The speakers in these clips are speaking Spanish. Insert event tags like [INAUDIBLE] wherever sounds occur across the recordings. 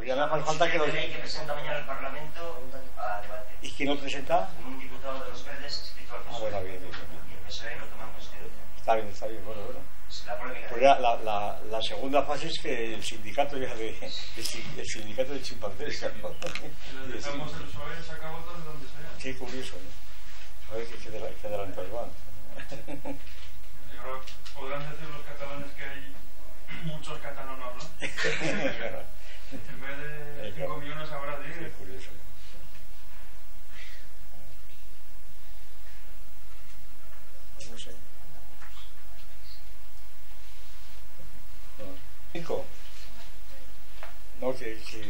Pues ya no hace falta que lo... ley que presenta mañana el Parlamento a debate. ¿Y quién lo presenta? Un diputado de los verdes escrito al Ah, PSOE. bueno, bien, bien, bien. Y el PSOE lo toma en consideración. Está bien, está bien, bueno, bueno. La. Pues ya la, la, la segunda fase es que el sindicato ya de... El, el sindicato [LAUGHS] de chimpancés. Si le dejamos el PSOE, saca votos de donde sea. Qué curioso, ¿no? A ver qué, qué, qué adelantados van. Podrán decir los catalanes que hay muchos catalanos hablando. [LAUGHS] En vez de Eh, 5 claro. millones habrá qué 10. curioso. No sé. No. Cinco. No, que, que,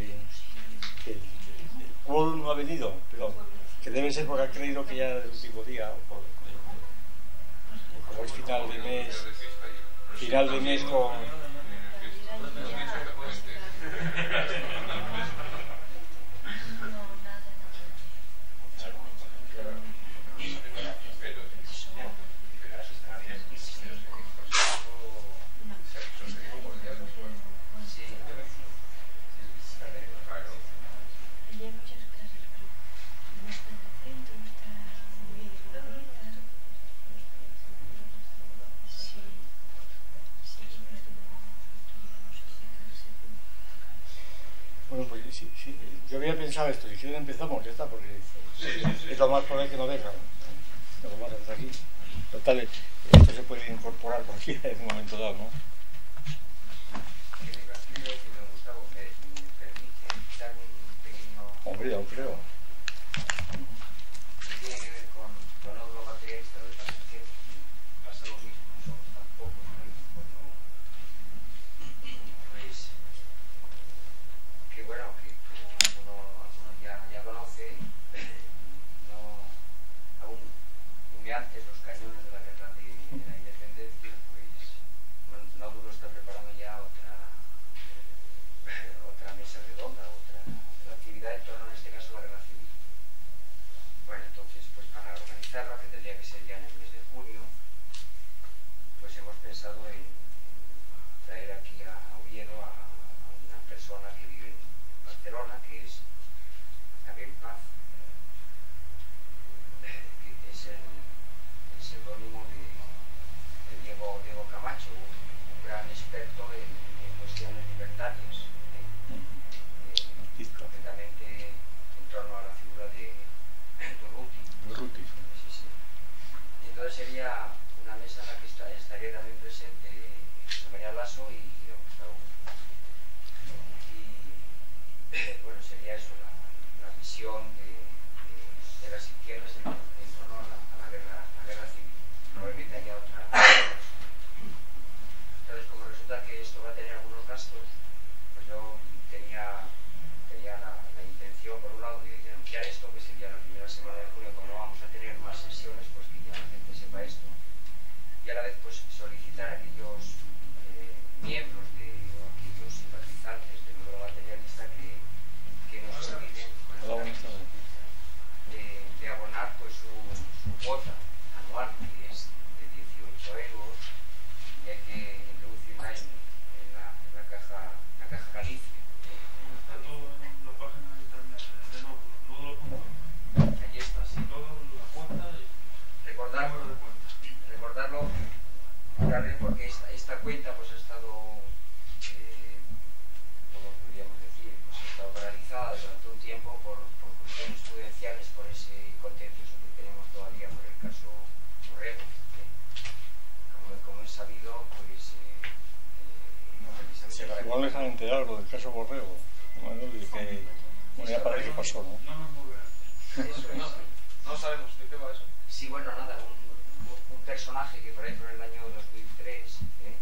que el, el quórum no ha venido, pero que debe ser porque ha creído que ya es el último día. o por- como es final de mes, final de mes con... Thank [LAUGHS] you. Empezamos, ya está, porque es lo más probable que no vengan. Lo más hasta aquí. Total, esto se puede incorporar cualquiera en un momento dado, ¿no? Gustavo, ¿me, me permite dar un pequeño Hombre, aún creo. que tiene que ver con, con otro materialista? Lo que pasa es que pasa lo mismo, somos tan pocos que cuando, pues, que bueno, que como alguno, alguno ya, ya conoce, no, aún humeantes los cañones de la guerra de, de la independencia, pues no, no duro está preparando ya otra otra mesa redonda, otra, otra actividad en torno, en este caso, a la guerra civil. Bueno, entonces, pues para organizarla, que tendría que ser ya en el mes de junio, pues hemos pensado en traer aquí a, Oviedo a, a una persona que vive en Barcelona, que es Abel Paz, que es el, el seudónimo de, de Diego, Diego Camacho, un, un gran experto en, en cuestiones libertarias. ¿eh? Eh, concretamente en torno a la figura de. Sí, sí. Y entonces sería una mesa en la que esta- estaría también presente José María Lasso y, don Gustavo. Y [COUGHS] bueno, sería eso, la, la visión de, las izquierdas en, torno a la, guerra, a guerra civil. Probablemente haya otra. Entonces, como resulta que esto va a tener algunos gastos, pues yo tenía, tenía la, intención, por un lado, de, de anunciar esto, que sería la primera semana de junio, cuando vamos a tener más sesiones, pues que ya la gente sepa esto. Y a la vez, pues solicitar a aquellos eh, miembros de, o aquellos simpatizantes del modelo materialista que, que no se olviden con Hola, esta buenas tardes. de, de abonar pues su, su cuota anual, que es de 18 euros, y hay que introducirla en, en la, en la caja, la caja Galicia. Está todo en la página de internet de Nódulo, nódulo.com. Allí está, sí. Todo la cuenta y Recordar, número de cuenta. recordarlo, recordarle porque esta, esta cuenta pues ha estado, eh, como podríamos decir, pues ha estado paralizada durante un tiempo por, por cuestiones prudenciales, por ese contencioso que tenemos todavía por el caso Borrego. ¿eh? Como, como es sabido, pues eh, eh, precisamente para Igual les han enterado lo del caso Borrego. Bueno, y que, bueno, ya parece que pasó, ¿no? No nos moverá. Eso es. No sabemos de qué va eso. Sí, bueno, nada, un, un- un personaje que por ahí por el año 2003 ¿eh?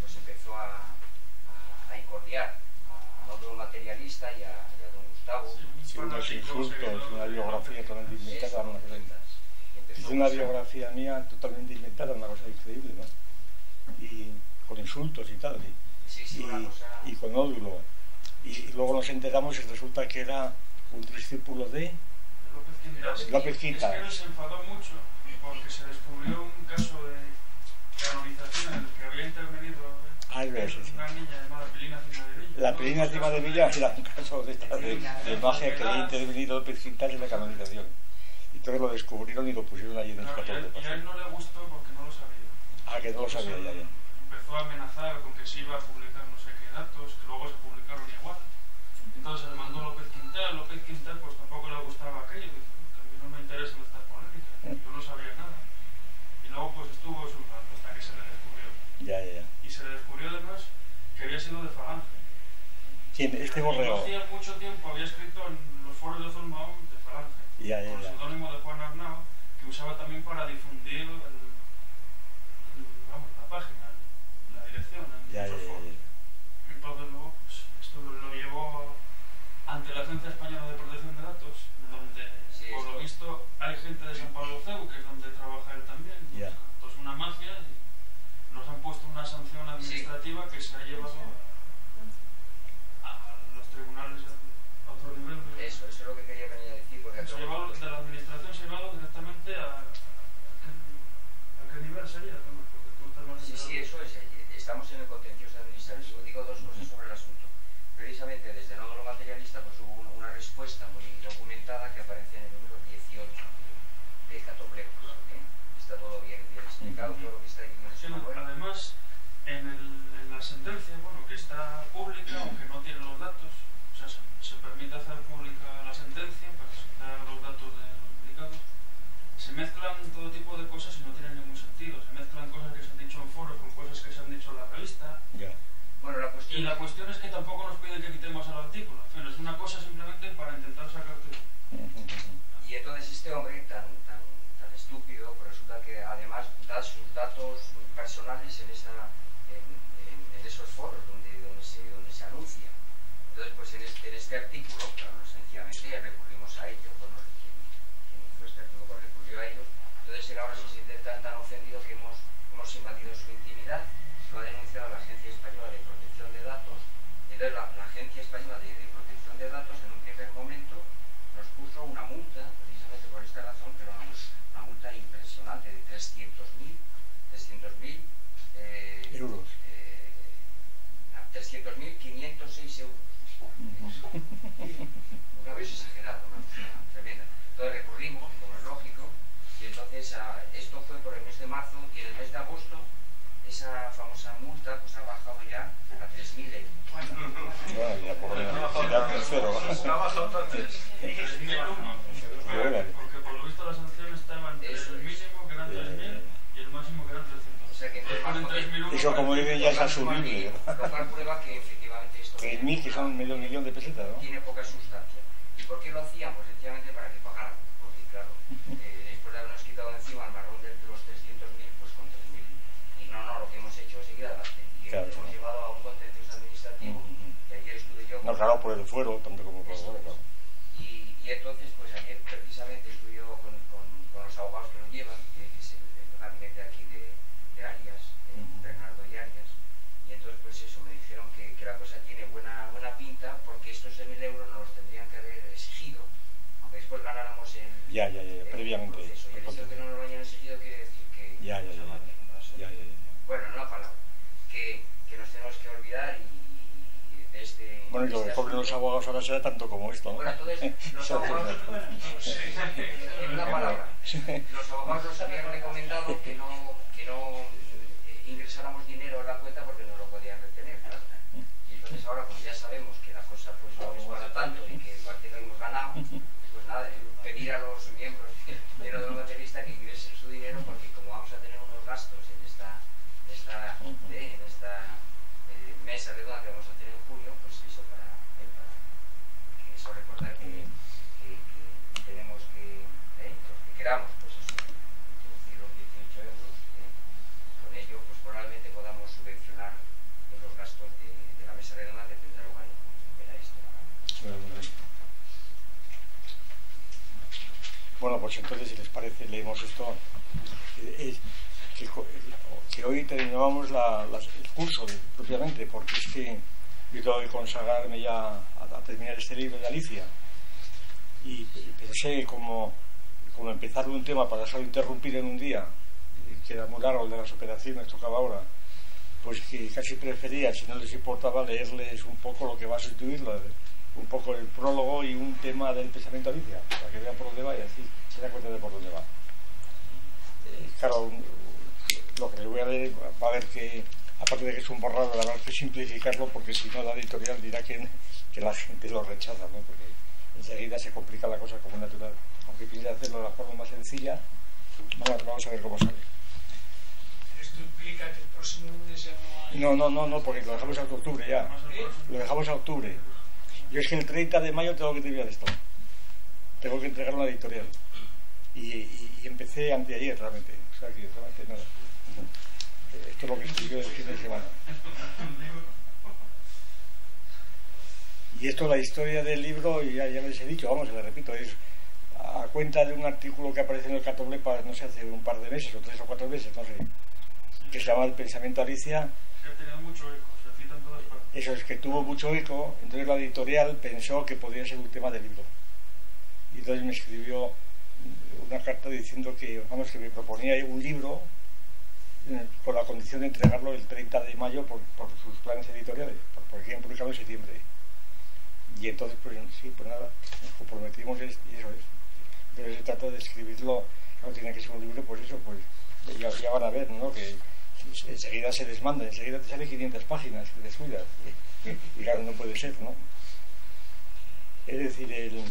pues empezó a, a, a incordiar a, a otro materialista y a, y a don Gustavo. Sí, unos insultos, una biografía totalmente inventada, una cosa Y empezó, Hice una pues, a- biografía mía totalmente inventada, una cosa increíble, ¿no? Y con insultos y tal. Y, Sí, sí, una y, cosa... y con ódulo. Y luego nos enteramos y resulta que era un discípulo de López Quintas. López Quintas. Es que se enfadó mucho porque se descubrió un caso de canonización en el que había intervenido Ah, es verdad, sí, sí. una niña llamada Pilina Cimadevilla. la pequeña encima de Villa era un caso de, esta- de, de magia que había intervenido López Quintal en la canonización. Y entonces lo descubrieron y lo pusieron allí en el y, escatón de y a él no le gustó porque no lo sabía. Ah, que no lo sabía ya, ya. Empezó a amenazar con que se iba a publicar no sé qué datos, que luego se publicaron igual. Entonces mandó López Quintal, López Quintal pues tampoco le gustaba aquello, "Que a mí no me interesan estas polémicas, yo no sabía nada. Y luego pues estuvo su rato hasta que se le descubrió. Ya, ya, ya. Y se le descubrió además que había sido de Falange. ¿Quién? Este borrego. hacía mucho tiempo había escrito en los foros de Zolmaón de Falange, Ya, ya, con el seudónimo de Juan Arnao, que usaba también para difundir el- el- vamos, la página, la dirección en Ya, ya, muchos ya, foros. ya. Entonces luego pues, esto lo llevó ante la Agencia Española de Protección de Datos, donde Sí, por lo esto- visto hay gente de San Pablo CEU, que es donde trabaja él también. Ya. Esto es una magia y nos han puesto una sanción administrativa que se ha llevado a, a los tribunales a, a otro nivel. Eso, eso es lo que quería venir a decir, porque se ha llevado, de la administración se ha llevado directamente a, a, qué, a qué nivel sería, Tomás? porque tú estás más Sí, sí, eso es. eh, Estamos en el contencioso administrativo. Digo dos cosas sobre el asunto. Precisamente desde el nódulo materialista pues hubo una, respuesta muy documentada que aparece en el número 18 de, Catoplecos. ¿eh? Está todo bien, bien explicado, todo lo que está en Sí, además, en, el, en la sentencia, bueno, que está pública, aunque no tiene los datos, o sea, se, se permite hacer pública la sentencia para dar los datos de los implicados, se mezclan todo tipo de cosas y no tienen ningún sentido. Se mezclan cosas que se han dicho en foros con cosas que se han dicho en la revista. Ya. Bueno, la cuestión Y la cuestión es que tampoco nos será tanto como esto, ¿no? Bueno, entonces, [LAUGHS] los Se hace abogados, en una palabra, los abogados nos habían recomendado que no, que no eh, ingresáramos dinero en la cuenta porque no lo podían retener, claro. Y entonces ahora, como ya sabemos que la cosa pues no es para tanto y que parte que hemos ganado, pues nada, eh, pedir a los miembros del nódulo materialista que ingresen su dinero porque como vamos a tener unos gastos en esta, en esta, eh, en esta eh, mesa redonda que vamos a tener en julio, pues eso para, eh, para que eso recordar que, que, que tenemos que, eh, los que queramos, pues eso, introducir los 18 euros, eh, con ello pues probablemente podamos subvencionar eh, los gastos de, de la mesa redonda que tendrá lugar en julio. Era esto. Pues entonces, si les parece, leemos esto. Eh, que, hoy terminábamos la- las- el curso propiamente, porque es que yo tengo que consagrarme ya a, terminar este libro de Alicia. Y pensé como, como empezar un tema para dejarlo interrumpir en un día, y que era muy largo el de las operaciones, tocaba ahora, pues que casi prefería, si no les importaba, leerles un poco lo que va a sustituirlo, un poco el prólogo y un tema del pensamiento Alicia, para que vean por dónde va y así se da cuenta de por dónde va. Eh, claro, lo que les voy a leer va a ver que, aparte de que es un borrado, la verdad es que simplificarlo, porque si no la editorial dirá que, que la gente lo rechaza, ¿no? porque enseguida se complica la cosa como natural. Aunque piense hacerlo de la forma más sencilla, vamos, a ver cómo sale. Esto implica que el próximo lunes ya no hay. No, no, no, no, porque lo dejamos hasta octubre ya. Próximo- Lo dejamos a octubre. Yo es que el 30 de mayo tengo que terminar esto. Tengo que entregarlo a la editorial. Y, y- y empecé anteayer realmente. O sea que realmente nada. Esto es lo que escribió el fin de semana. Y esto, la historia del libro, ya, ya les he dicho, vamos, les repito, es a cuenta de un artículo que apareció en el Catoblepa, no sé, hace un par de meses, o tres o cuatro meses, no sé, que se llama El pensamiento Alicia, que ha tenido mucho eco, se cita en todas partes. eso es que tuvo mucho eco, entonces la editorial pensó que podría ser un tema del libro. Y entonces me escribió una carta diciendo que, vamos, que me proponía un libro eh, con la condición de entregarlo el 30 de mayo por, sus planes editoriales, por- porque publicarlo en septiembre. Y entonces, pues sí, pues nada, nos comprometimos y eso es. Entonces se trata de escribirlo, no tiene que ser un libro, pues eso, pues ya, van a ver, ¿no? Que enseguida se desmanda, enseguida te sale 500 páginas de y- y claro, no puede ser, ¿no? Es decir, el,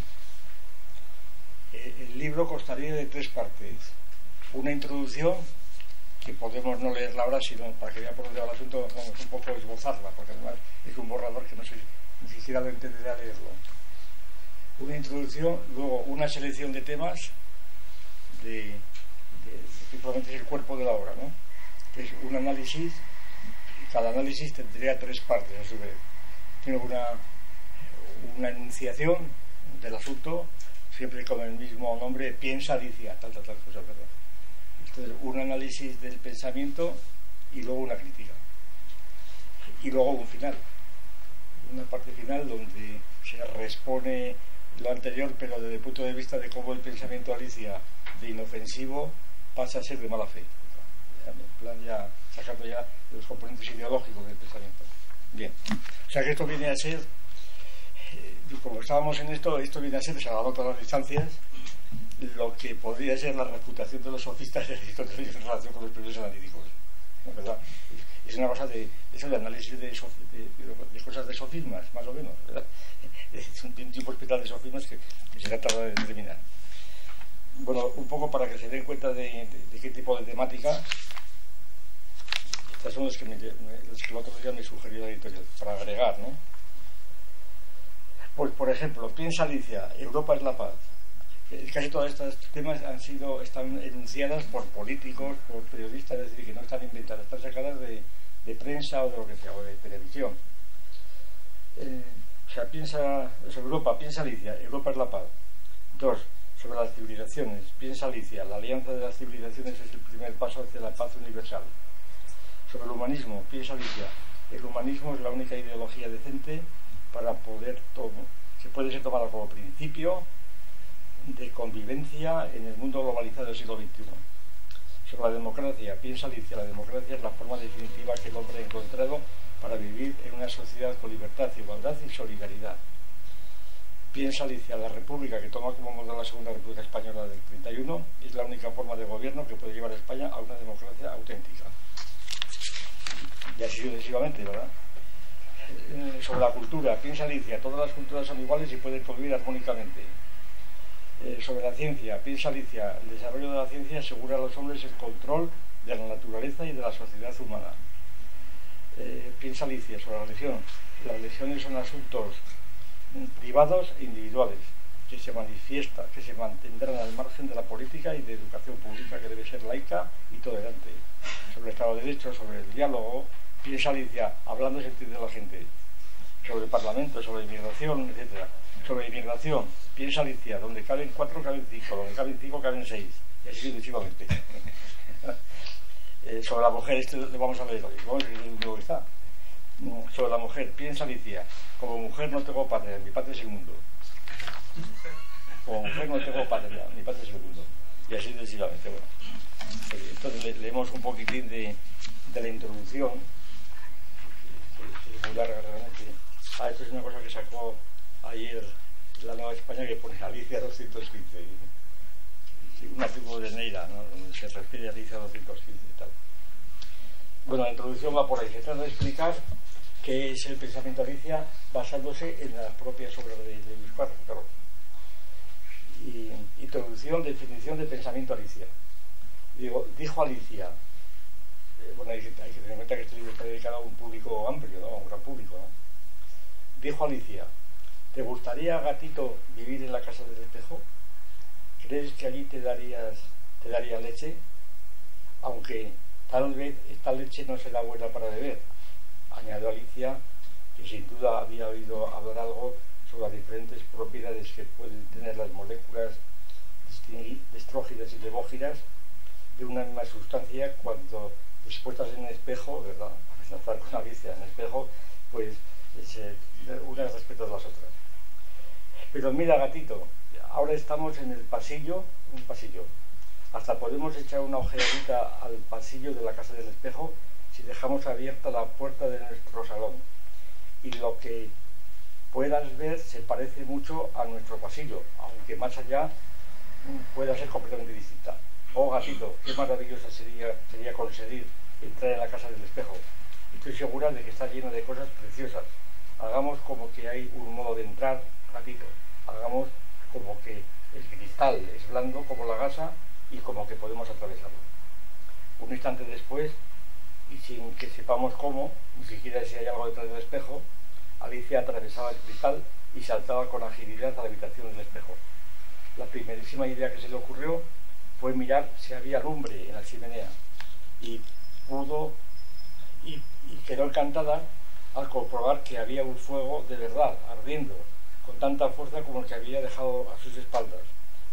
el- el libro constaría de tres partes. Una introducción, que podemos no leerla ahora, sino para que vea por dónde va el asunto, vamos un poco esbozarla, porque además es un borrador que no sé ni siquiera lo entenderé leerlo. Una introducción, luego una selección de temas, de, de, probablemente es el cuerpo de la obra, ¿no? Es un análisis, y cada análisis tendría tres partes a su vez. Tiene una, una enunciación del asunto, siempre con el mismo nombre, piensa, dice, tal, tal, tal cosa, ¿verdad? Entonces, un análisis del pensamiento y luego una crítica. Y luego un final. Una parte final donde se respone lo anterior, pero desde el punto de vista de cómo el pensamiento Alicia de inofensivo pasa a ser de mala fe. En plan, ya sacando ya los componentes ideológicos del pensamiento. Bien. O sea que esto viene a ser, como estábamos en esto, esto viene a ser, salvando todas las distancias, lo que podría ser la reputación de los sofistas en relación con los primeros analíticos. Es una cosa de, eso de análisis de, sof- de- cosas de sofismas, más o menos. ¿verdad? [LAUGHS] Es un, un tipo especial de sofismas que, que se trata de determinar. Bueno, un poco para que se den cuenta de, qué tipo de temática. Estas son las que, me, que el otro día me sugirió la editorial, para agregar, ¿no? Pues, por ejemplo, piensa Alicia, Europa es la paz. Eh, Casi todos estos temas han sido, están enunciadas por políticos, por periodistas, es decir, que no están inventadas, están sacadas de, prensa o de lo que sea, o de televisión. Eh, o sea, piensa sobre Europa, piensa Alicia, Europa es la paz. Dos, sobre las civilizaciones, piensa Alicia, la alianza de las civilizaciones es el primer paso hacia la paz universal. Sobre el humanismo, piensa Alicia, el humanismo es la única ideología decente para poder que puede ser tomada como principio de convivencia en el mundo globalizado del siglo XXI. Sobre la democracia, piensa Alicia, la democracia es la forma definitiva que el hombre ha encontrado para vivir en una sociedad con libertad, igualdad y solidaridad. Piensa Alicia, la república que toma como modelo la Segunda República Española del 31 es la única forma de gobierno que puede llevar a España a una democracia auténtica. Y así sucesivamente, ¿verdad? Eh, sobre la cultura, piensa Alicia, todas las culturas son iguales y pueden convivir armónicamente. Eh, sobre la ciencia, piensa Alicia, el desarrollo de la ciencia asegura a los hombres el control de la naturaleza y de la sociedad humana. Eh, piensa Alicia sobre la religión, las religiones son asuntos mm, privados e individuales que se manifiesta, que se mantendrán al margen de la política y de educación pública que debe ser laica y tolerante. Sobre el Estado de Derecho, sobre el diálogo, piensa Alicia, hablando sentido de la gente, sobre el Parlamento, sobre inmigración, etcétera. Sobre inmigración, piensa Alicia, donde caben cuatro, caben cinco, donde caben cinco, caben seis, y así sucesivamente. [LAUGHS] Eh, sobre la mujer, este le vamos a leer hoy, vamos a ver que está. Mm, Sobre la mujer, piensa Alicia, como mujer no tengo patria, mi patria es el mundo. Como mujer no tengo patria, mi patria es el mundo. Y así sucesivamente, bueno. Eh, Entonces le- leemos un poquitín de la introducción Ah, esto es una cosa que sacó ayer la Nueva España que pone Alicia 215. Sí, un artículo de Neira, ¿no? donde se refiere a Alicia 215 y tal. Bueno, la introducción va por ahí. Se trata de explicar qué es el pensamiento Alicia basándose en las propias obras de, de Luis. Claro. Y, introducción, definición de pensamiento Alicia. Digo, dijo Alicia, bueno, hay, que- tener en cuenta que este libro está dedicado a un público amplio, ¿no? a un gran público. ¿no? Dijo Alicia, ¿te gustaría, gatito, vivir en la casa del espejo? ¿Crees que allí te darías, te daría leche? Aunque tal vez esta leche no será buena para beber, añadió Alicia, que sin duda había oído hablar algo sobre las diferentes propiedades que pueden tener las moléculas de estróginas y levóginas de una misma sustancia cuando dispuestas en el espejo, ¿verdad? Estar con Alicia en espejo, pues se, unas respecto a las otras. Pero mira, gatito, ahora estamos en el pasillo, un pasillo. Hasta podemos echar una ojeadita al pasillo de la casa del espejo si dejamos abierta la puerta de nuestro salón. Y lo que puedas ver se parece mucho a nuestro pasillo, aunque más allá pueda ser completamente distinta. Oh gatito, qué maravillosa sería, sería conseguir entrar en la casa del espejo. Estoy segura de que está llena de cosas preciosas. Hagamos como que hay un modo de entrar, gatito. Hagamos como que el cristal es blando como la gasa y como que podemos atravesarlo. Un instante después, y sin que sepamos cómo, ni siquiera si hay algo detrás del espejo, Alicia atravesaba el cristal y saltaba con agilidad a la habitación del espejo. La primerísima idea que se le ocurrió fue mirar si había lumbre en la chimenea y pudo y, y quedó encantada al comprobar que había un fuego de verdad ardiendo con tanta fuerza como el que había dejado a sus espaldas.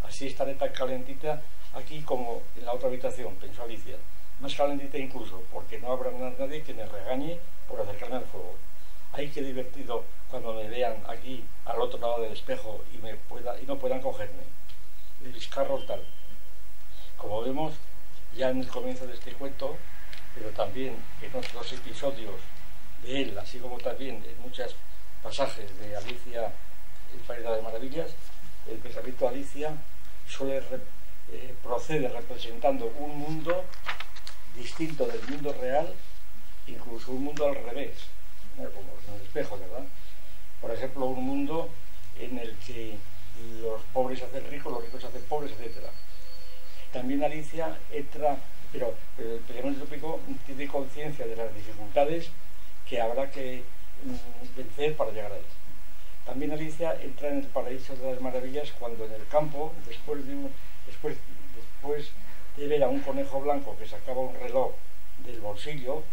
Así estaré tan calentita aquí como en la otra habitación, pensó Alicia. Más calentita incluso, porque no habrá nadie que me regañe por acercarme al fuego. Ay, qué divertido cuando me vean aquí al otro lado del espejo y, me pueda, y no puedan cogerme. Luis Carroll tal. Como vemos ya en el comienzo de este cuento, pero también en otros episodios de él, así como también en muchos pasajes de Alicia el País de las Maravillas, el pensamiento de Alicia suele eh, procede representando un mundo distinto del mundo real, incluso un mundo al revés, como en el espejo, ¿verdad? Por ejemplo, un mundo en el que los pobres hacen ricos, los ricos hacen pobres, etc. También Alicia entra, pero, el pensamiento utópico tiene conciencia de las dificultades que habrá que mm, vencer para llegar a él. También Alicia entra en el paraíso de las maravillas cuando en el campo, después de ver a un conejo blanco que sacaba un reloj del bolsillo,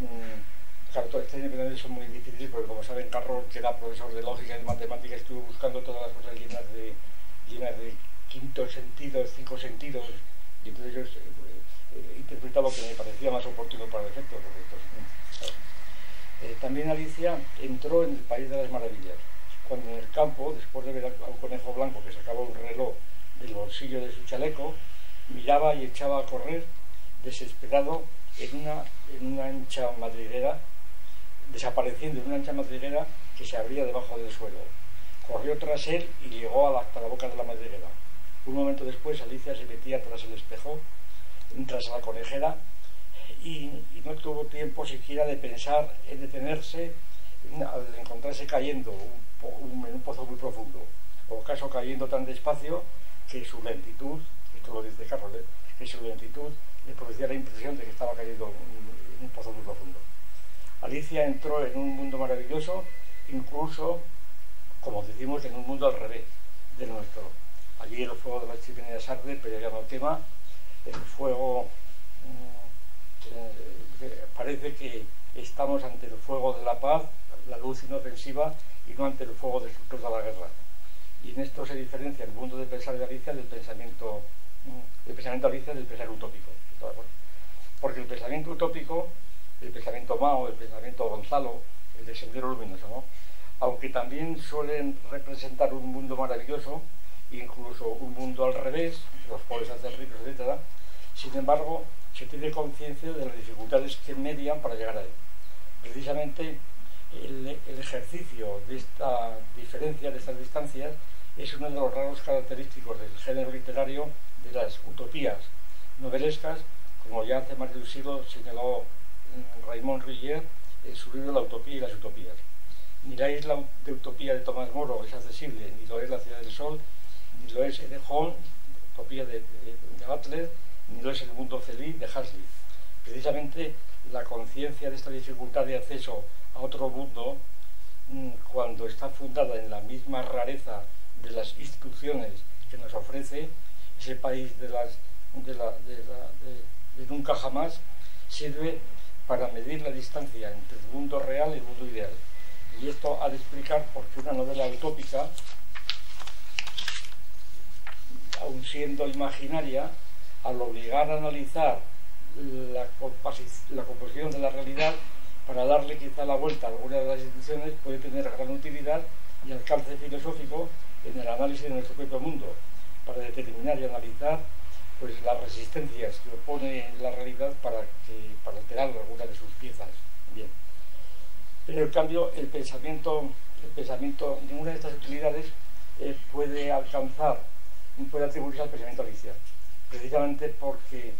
mm, claro, todas estas independencias son muy difíciles porque como saben, Carroll, que era profesor de lógica y de matemáticas, estuvo buscando todas las cosas llenas de, llenas de quintos sentidos, cinco sentidos, y entonces yo eh, eh, interpretaba que me parecía más oportuno para el efecto. porque esto es- claro. Eh, también Alicia entró en el País de las Maravillas, cuando en el campo, después de ver a un conejo blanco que sacaba un reloj del bolsillo de su chaleco, miraba y echaba a correr desesperado en una, en una ancha madriguera, desapareciendo en una ancha madriguera que se abría debajo del suelo. Corrió tras él y llegó hasta la boca de la madriguera. Un momento después Alicia se metía tras el espejo, tras la conejera, y, no tuvo tiempo siquiera de pensar en detenerse en- al encontrarse cayendo un en un pozo muy profundo, o acaso cayendo tan despacio que su lentitud, esto lo dice Carlos, ¿eh? que su lentitud le producía la impresión de que estaba cayendo en, en un pozo muy profundo. Alicia entró en un mundo maravilloso, incluso, como decimos, en un mundo al revés del nuestro. Allí el fuego de las chimeneas arde, pero ya no quema. El fuego mm, eh, parece que estamos ante el fuego de la paz, la luz inofensiva, y no ante el fuego destructor de la guerra. Y en esto se diferencia el mundo de pensar de Alicia del pensamiento, mm, el pensamiento Alicia del pensamiento utópico. Porque el pensamiento utópico, el pensamiento Mao, el pensamiento Gonzalo, el de Sendero Luminoso, ¿no? aunque también suelen representar un mundo maravilloso, incluso un mundo al revés, los pobres hacen ricos, etc., sin embargo, se tiene conciencia de las dificultades que median para llegar a él. Precisamente el, ejercicio de esta diferencia, de estas distancias, es uno de los rasgos característicos del género literario de las utopías novelescas, como ya hace más de un siglo señaló mm, Raymond Rillier en su libro La utopía y las utopías. Ni la isla de utopía de Tomás Moro es accesible, ni lo es la ciudad del sol, ni lo es Edehon, utopía de, de, de Butler, ni lo es el mundo feliz de Huxley. Precisamente la conciencia de esta dificultad de acceso a otro mundo, mm, cuando está fundada en la misma rareza de las instituciones que nos ofrece ese país de, las, de, de, de nunca jamás, sirve para medir la distancia entre el mundo real y el mundo ideal. Y esto ha de explicar por qué una novela utópica, aun siendo imaginaria, al obligar a analizar la, composición de la realidad, para darle quizá la vuelta a alguna de las instituciones, puede tener gran utilidad y alcance filosófico en el análisis de nuestro propio mundo, para determinar y analizar pues, las resistencias que opone la realidad para, que, para alterar alguna de sus piezas. Bien. Pero en cambio, el pensamiento, el pensamiento ninguna de estas utilidades eh, puede alcanzar, puede atribuirse al pensamiento alicia, precisamente porque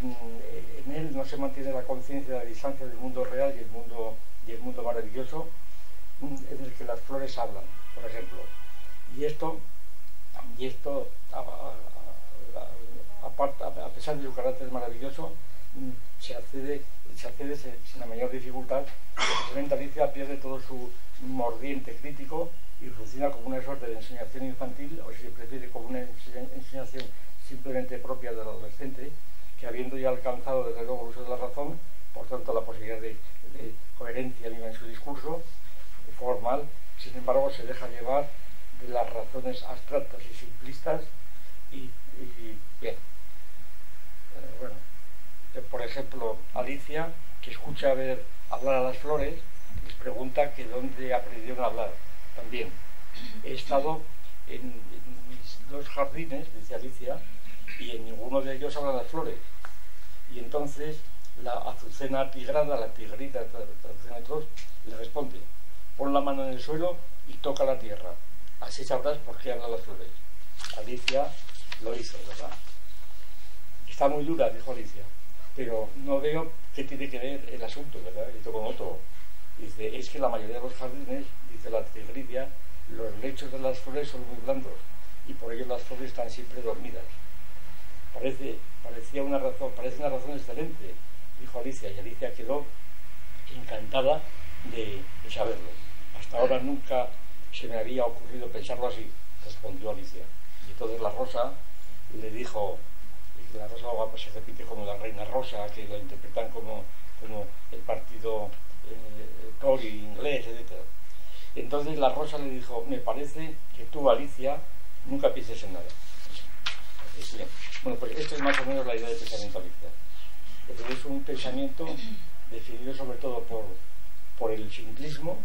mm, en él no se mantiene la conciencia de la distancia del mundo real y el mundo, y el mundo maravilloso mm, en el que las flores hablan, por ejemplo. Y esto, y esto a, a, pesar de su carácter maravilloso, mm, se accede, se accede sin la mayor dificultad, porque Alicia pierde todo su mordiente crítico funciona como una suerte de enseñación infantil, o si se prefiere como una enseñación simplemente propia del adolescente, que habiendo ya alcanzado desde luego el uso de la razón, por tanto la posibilidad de, de coherencia en su discurso formal, sin embargo se deja llevar de las razones abstractas y simplistas y, y bien. Eh, bueno, eh, por ejemplo, Alicia, que escucha ver hablar a las flores, les pregunta que dónde aprendieron a hablar. También he estado en, en mis dos jardines, dice Alicia, y en ninguno de ellos hablan las flores. Y entonces la azucena tigrada, la tigrita, traducción de le responde, pon la mano en el suelo y toca la tierra. Así sabrás por qué hablan las flores. Alicia lo hizo, ¿verdad? Está muy dura, dijo Alicia, pero no veo qué tiene que ver el asunto, ¿verdad? Y con otro. Dice, es que la mayoría de los jardines, dice la tigridia, los lechos de las flores son muy blandos y por ello las flores están siempre dormidas. Parece, parecía una razón, parece una razón excelente, dijo Alicia, y Alicia quedó encantada de, de saberlo. Hasta ahora nunca se me había ocurrido pensarlo así, respondió Alicia. Y entonces la Rosa le dijo, la Rosa se repite como la Reina Rosa, que lo interpretan como, como el partido eh, Tory inglés, etc. Entonces la Rosa le dijo, me parece que tú, Alicia, nunca pienses en nada. Bueno, pues esta es más o menos la idea de pensamiento Alicia. Entonces es un pensamiento definido sobre todo por, por el simplismo,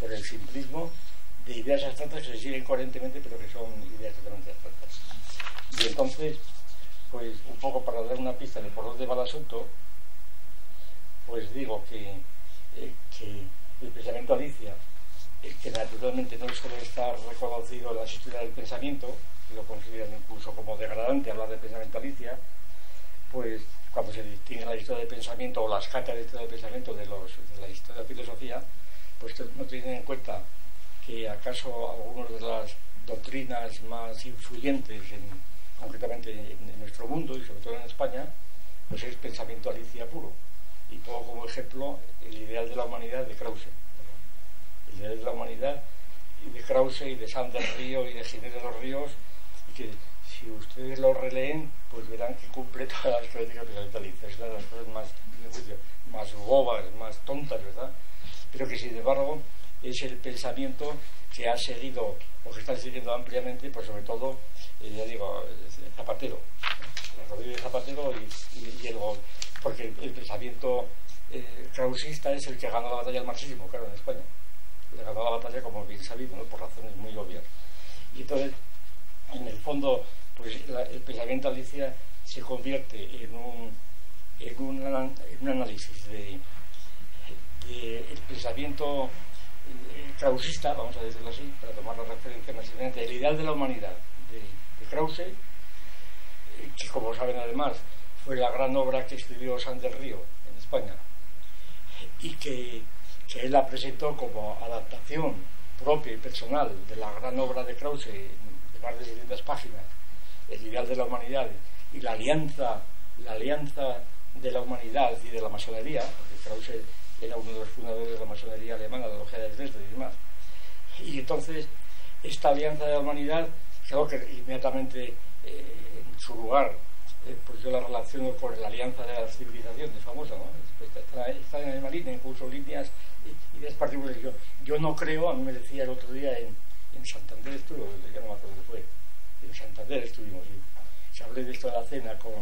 por el simplismo de ideas abstractas que se siguen coherentemente, pero que son ideas totalmente abstractas. Y entonces, pues un poco para dar una pista de por dónde va el asunto, pues digo que, eh, que el pensamiento Alicia, que naturalmente no suele estar reconocido en las historias del pensamiento, que lo consideran incluso como degradante hablar de pensamiento Alicia, pues cuando se distingue la historia del pensamiento o las cartas de historia del pensamiento de, los, de la historia de la filosofía, pues no tienen en cuenta que acaso algunas de las doctrinas más influyentes en, concretamente en, en, nuestro mundo y sobre todo en España, pues es pensamiento alicia puro. Y pongo como ejemplo el ideal de la humanidad de Krause. Ideal de la humanidad de Krause y de Sanders Río y de Ginés de los Ríos, y que si ustedes lo releen, pues verán que cumple todas las pensamiento alicia. Es una de las cosas más, más bobas, más tontas, ¿verdad? Pero que sin embargo es el pensamiento que ha seguido o que está siguiendo ampliamente, pues sobre todo, eh, ya digo, Zapatero, Rodríguez Zapatero y, y, y, el porque el, el pensamiento eh, krausista es el que ganó la batalla del marxismo, claro, en España. Le ganó la batalla, como bien sabido, por razones muy obvias. Y entonces, en el fondo, pues el pensamiento Alicia se convierte en un, en un, análisis de, de el pensamiento eh, krausista, vamos a decirlo así, para tomar la referencia más evidente, el ideal de la humanidad de, de Krause, eh, que como saben además fue la gran obra que escribió San del Río en España, y que, que él la presentó como adaptación propia y personal de la gran obra de Krause, de más de 600 páginas, El ideal de la humanidad y la alianza, la alianza de la humanidad y de la masonería, porque Krause era uno de los fundadores de la masonería alemana, de la logia de Dresde y demás. Y entonces, esta alianza de la humanidad, creo que inmediatamente eh, en su lugar eh, pues yo la relaciono con la alianza de las civilizaciones famosa, ¿no? Está, está en la misma línea, incluso líneas, ideas particulares. Yo, yo no creo, a mí me decía el otro día en, en Santander, estuvo, ya no me acuerdo qué fue, en Santander estuvimos, y se hablé de esto de la cena con,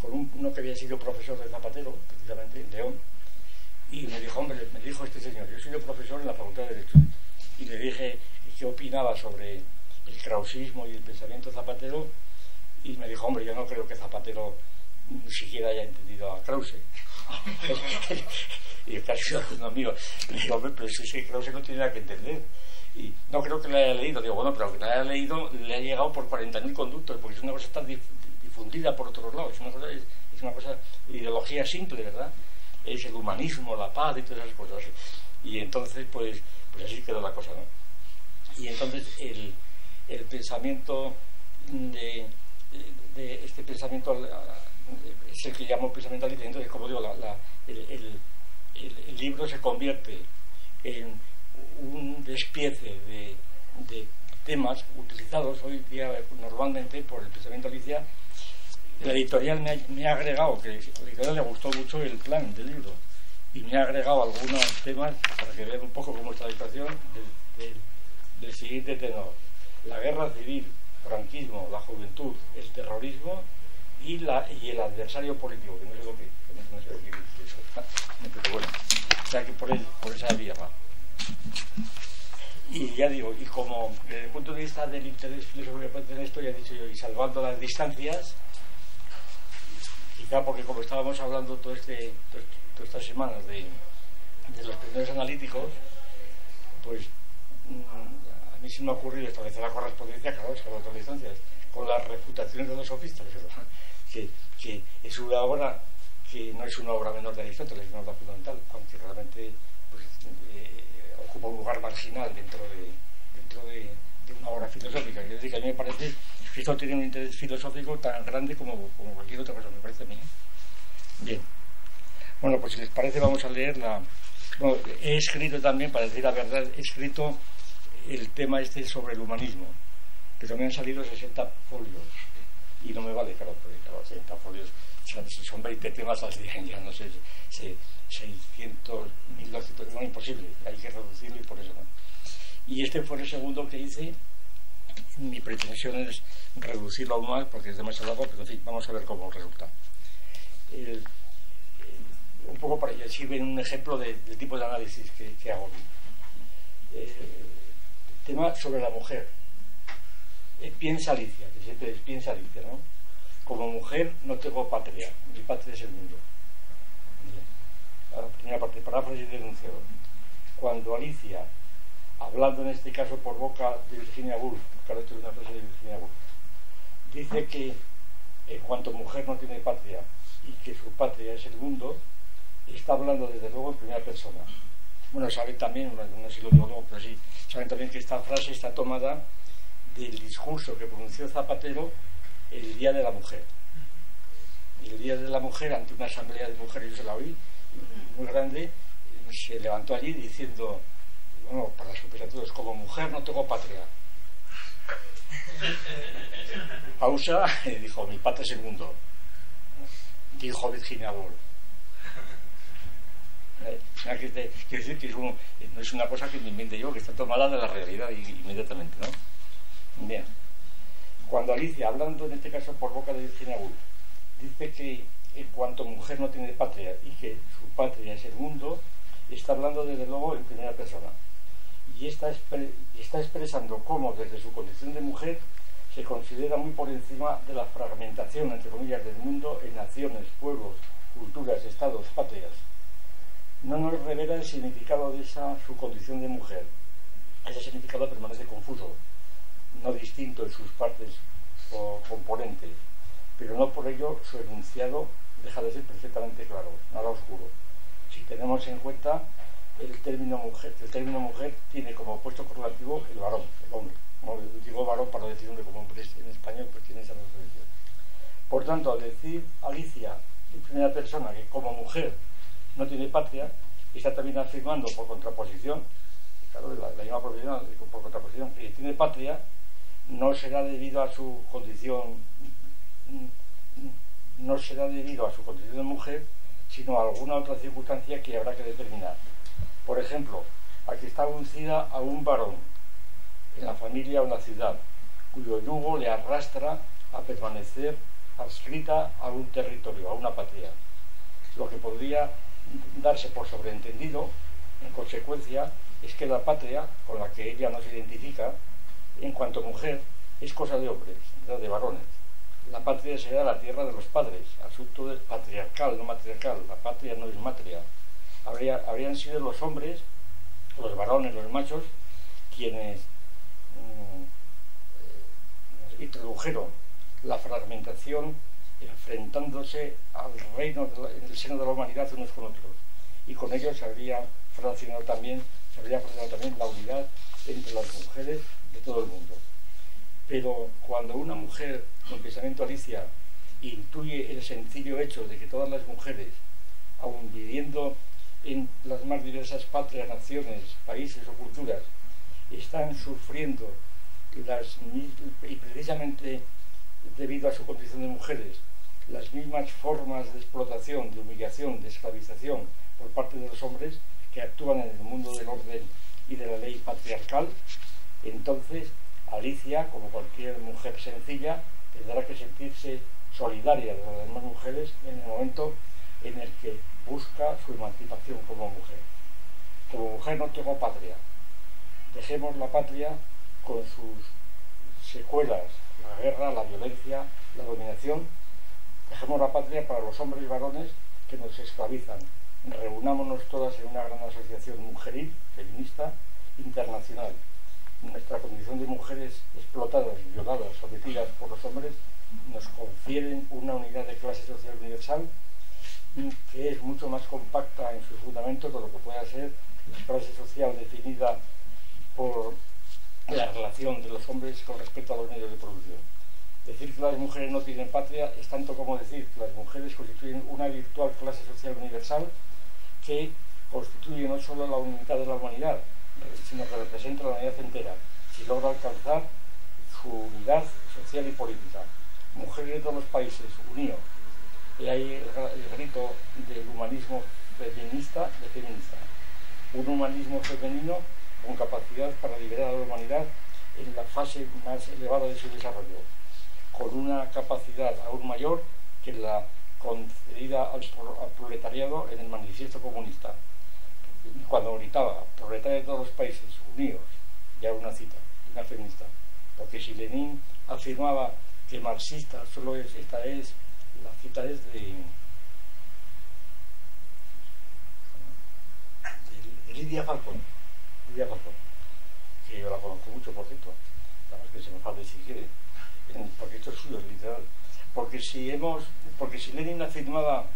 con un, uno que había sido profesor de Zapatero, precisamente, en León, y me dijo, hombre, me dijo este señor, yo soy yo profesor en la Facultad de Derecho, y le dije qué opinaba sobre el krausismo y el pensamiento zapatero, y me dijo, hombre, yo no creo que Zapatero ni siquiera haya entendido a Krause. [LAUGHS] y casi alumno mío, le digo, hombre, pero si es que Krause no tiene nada que entender. Y no creo que lo haya leído. Digo, bueno, pero que lo haya leído le ha llegado por 40.000 conductos, porque es una cosa tan dif difundida por otros lados. Es una cosa, es, ideología simple, ¿verdad? Es el humanismo, la paz y todas esas cosas. Y entonces, pues, pues así quedó la cosa, ¿no? Y entonces el, el pensamiento de, de, este pensamiento es el que llamo pensamiento al entonces como digo la, la, el, el, el, libro se convierte en un despiece de, de, temas utilizados hoy día normalmente por el pensamiento Alicia. La editorial me ha, me ha agregado que a la editorial le gustó mucho el plan del libro y me ha agregado algunos temas para que vean un poco cómo está la situación del, del, del siguiente tenor. La guerra civil franquismo, la juventud, el terrorismo y, la, y el adversario político, que no sé lo que, que no, sé lo que [LAUGHS] bueno, o sea que por, el, por esa vía va. Y ya digo, y como desde el punto de vista del interés filosófico tener esto, ya he dicho yo, y salvando las distancias, quizá porque como estábamos hablando todo este, todo, todas estas semanas de, de los primeros analíticos, pues mmm, a mí se me ha ocurrido establecer la correspondencia, claro, es que a otras distancias, con las refutaciones de los sofistas, [LAUGHS] que, que es una obra que no es una obra menor de Aristóteles, es una obra fundamental, aunque realmente pues, eh, ocupa un lugar marginal dentro de, dentro de, una obra filosófica. Es decir, que a mí me parece que esto tiene un interés filosófico tan grande como, como cualquier otra cosa, me parece a mí. Bien. Bueno, pues si les parece vamos a leer la... Bueno, he escrito también, para decir la verdad, he escrito el tema este sobre el humanismo, pero me han salido 60 folios y no me vale, claro, porque claro, 60 folios son 20 temas al [LAUGHS] día, ya no sé, 600, 1200, no, imposible, hay que reducirlo y por eso no. Y este fue el segundo que hice, mi pretensión es reducirlo aún más porque es demasiado largo, pero en fin, vamos a ver cómo resulta. El, un poco para que sirven un ejemplo de, del tipo de análisis que, que hago. Eh, tema sobre la mujer. Eh, piensa Alicia, que siempre es piensa Alicia, ¿no? Como mujer no tengo patria, mi patria es el mundo. La primera parte, paráfrasis de enunciado. Cuando Alicia, hablando en este caso por boca de Virginia Woolf, claro, esto es una frase de Virginia Woolf, dice que en cuanto mujer no tiene patria y que su patria es el mundo, está hablando desde luego en primera persona. Bueno, saben también, no sé si lo digo luego, pero sí, saben también que esta frase está tomada del discurso que pronunció Zapatero el Día de la Mujer. El Día de la Mujer, ante una asamblea de mujeres, yo se la oí, muy grande, se levantó allí diciendo, bueno, para sorpresa a como mujer no tengo patria. Pausa, [LAUGHS] y dijo, mi patria es el mundo. Dijo Virginia Woolf. Eh, quiere decir que no es una cosa que me invente yo, que está tomada de la realidad inmediatamente, ¿no? Bien. Cuando Alicia, hablando en este caso por boca de Virginia Woolf, dice que en cuanto mujer no tiene patria y que su patria es el mundo, está hablando desde luego en primera persona. Y está expresando cómo desde su condición de mujer se considera muy por encima de la fragmentación, entre comillas, del mundo en naciones, pueblos, culturas, estados, patrias no nos revela el significado de esa su condición de mujer. Ese significado permanece confuso, no distinto en sus partes o componentes, pero no por ello su enunciado deja de ser perfectamente claro, nada oscuro. Si tenemos en cuenta el término mujer, el término mujer tiene como opuesto correlativo el varón, el hombre. No digo varón para decir hombre como hombre en español, pues tiene esa referencia. Por tanto, al decir Alicia en primera persona que como mujer no tiene patria, está también afirmando por contraposición, claro, la, misma profesional, por contraposición, que tiene patria, no será debido a su condición, no será debido a su condición de mujer, sino a alguna otra circunstancia que habrá que determinar. Por ejemplo, aquí está uncida a un varón en la familia o en la ciudad, cuyo yugo le arrastra a permanecer adscrita a un territorio, a una patria. Lo que podría darse por sobreentendido, en consecuencia, es que la patria con la que ella no se identifica, en cuanto mujer, es cosa de hombres, de varones. La patria será la tierra de los padres, asunto patriarcal, no matriarcal. La patria no es matria. Habría, habrían sido los hombres, los varones, los machos, quienes mmm, introdujeron la fragmentación enfrentándose al reino en el seno de la humanidad unos con otros. Y con ello se habría fraccionado también, se habría también la unidad entre las mujeres de todo el mundo. Pero cuando una mujer con pensamiento alicia intuye el sencillo hecho de que todas las mujeres, aun viviendo en las más diversas patrias, naciones, países o culturas, están sufriendo y precisamente debido a su condición de mujeres, las mismas formas de explotación, de humillación, de esclavización por parte de los hombres que actúan en el mundo del orden y de la ley patriarcal, entonces Alicia, como cualquier mujer sencilla, tendrá que sentirse solidaria de las demás mujeres en el momento en el que busca su emancipación como mujer. Como mujer no tengo patria. Dejemos la patria con sus secuelas, la guerra, la violencia, la dominación. Dejemos la patria para los hombres varones que nos esclavizan. Reunámonos todas en una gran asociación mujeril, feminista, internacional. Nuestra condición de mujeres explotadas, violadas, sometidas por los hombres, nos confieren una unidad de clase social universal que es mucho más compacta en sus fundamentos de lo que pueda ser la clase social definida por la relación de los hombres con respecto a los medios de producción. Decir que las mujeres no tienen patria es tanto como decir que las mujeres constituyen una virtual clase social universal que constituye no solo la unidad de la humanidad, sino que representa la humanidad entera, si logra alcanzar su unidad social y política. Mujeres de todos los países, unidos. Y ahí el, grito del humanismo feminista, de feminista. Un humanismo femenino con capacidad para liberar a la humanidad en la fase más elevada de su desarrollo, con una capacidad aún mayor que la concedida al, proletariado en el manifiesto comunista, cuando gritaba proletario de todos los países unidos, ya una cita, una feminista, porque si Lenin afirmaba que marxista solo es, esta es, la cita es de, de Lidia Falcón, Lidia Falcón, que yo la conozco mucho, por cierto, nada más que se me falte si quiere, porque esto es suyo, literal. Porque si hemos, porque si Lenin afirmaba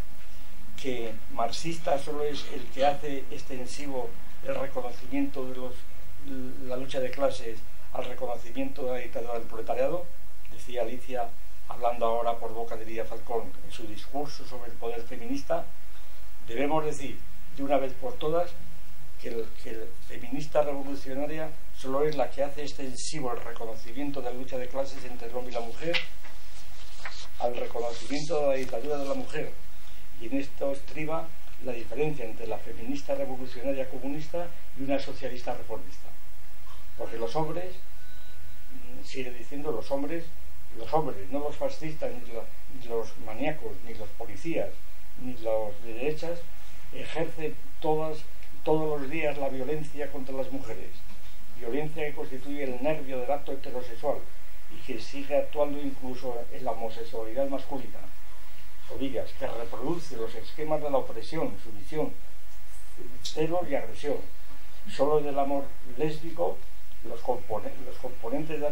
que marxista solo es el que hace extensivo el reconocimiento de los, la lucha de clases al reconocimiento de la dictadura del proletariado, decía Alicia, hablando ahora por boca de Lidia Falcón en su discurso sobre el poder feminista, debemos decir de una vez por todas que el, que el feminista revolucionaria solo es la que hace extensivo el reconocimiento de la lucha de clases entre el hombre y la mujer al reconocimiento de la dictadura de la mujer. Y en esto estriba la diferencia entre la feminista revolucionaria comunista y una socialista reformista. Porque los hombres, sigue diciendo los hombres, los hombres, no los fascistas, ni los, ni los maníacos, ni los policías, ni los de derechas, ejercen todas, todos los días la violencia contra las mujeres. Violencia que constituye el nervio del acto heterosexual y que sigue actuando incluso en la homosexualidad masculina. Rodillas, que reproduce los esquemas de la opresión, sumisión, celo y agresión. Solo en el amor lésbico los, compone- los componentes de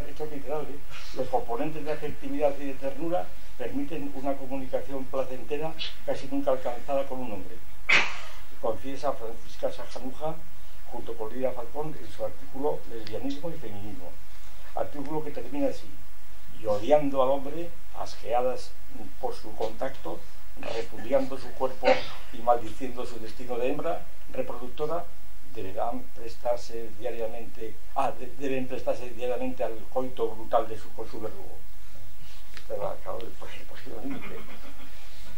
los componentes de afectividad y de ternura permiten una comunicación placentera casi nunca alcanzada con un hombre. Confiesa Francisca Sajanuja junto con Lidia Falcón en su artículo Lesbianismo y Feminismo. Artículo que termina así, y odiando al hombre, asqueadas por su contacto, repudiando su cuerpo y maldiciendo su destino de hembra reproductora, deberán prestarse diariamente, ah, de- deben prestarse diariamente al coito brutal de su, con su verdugo.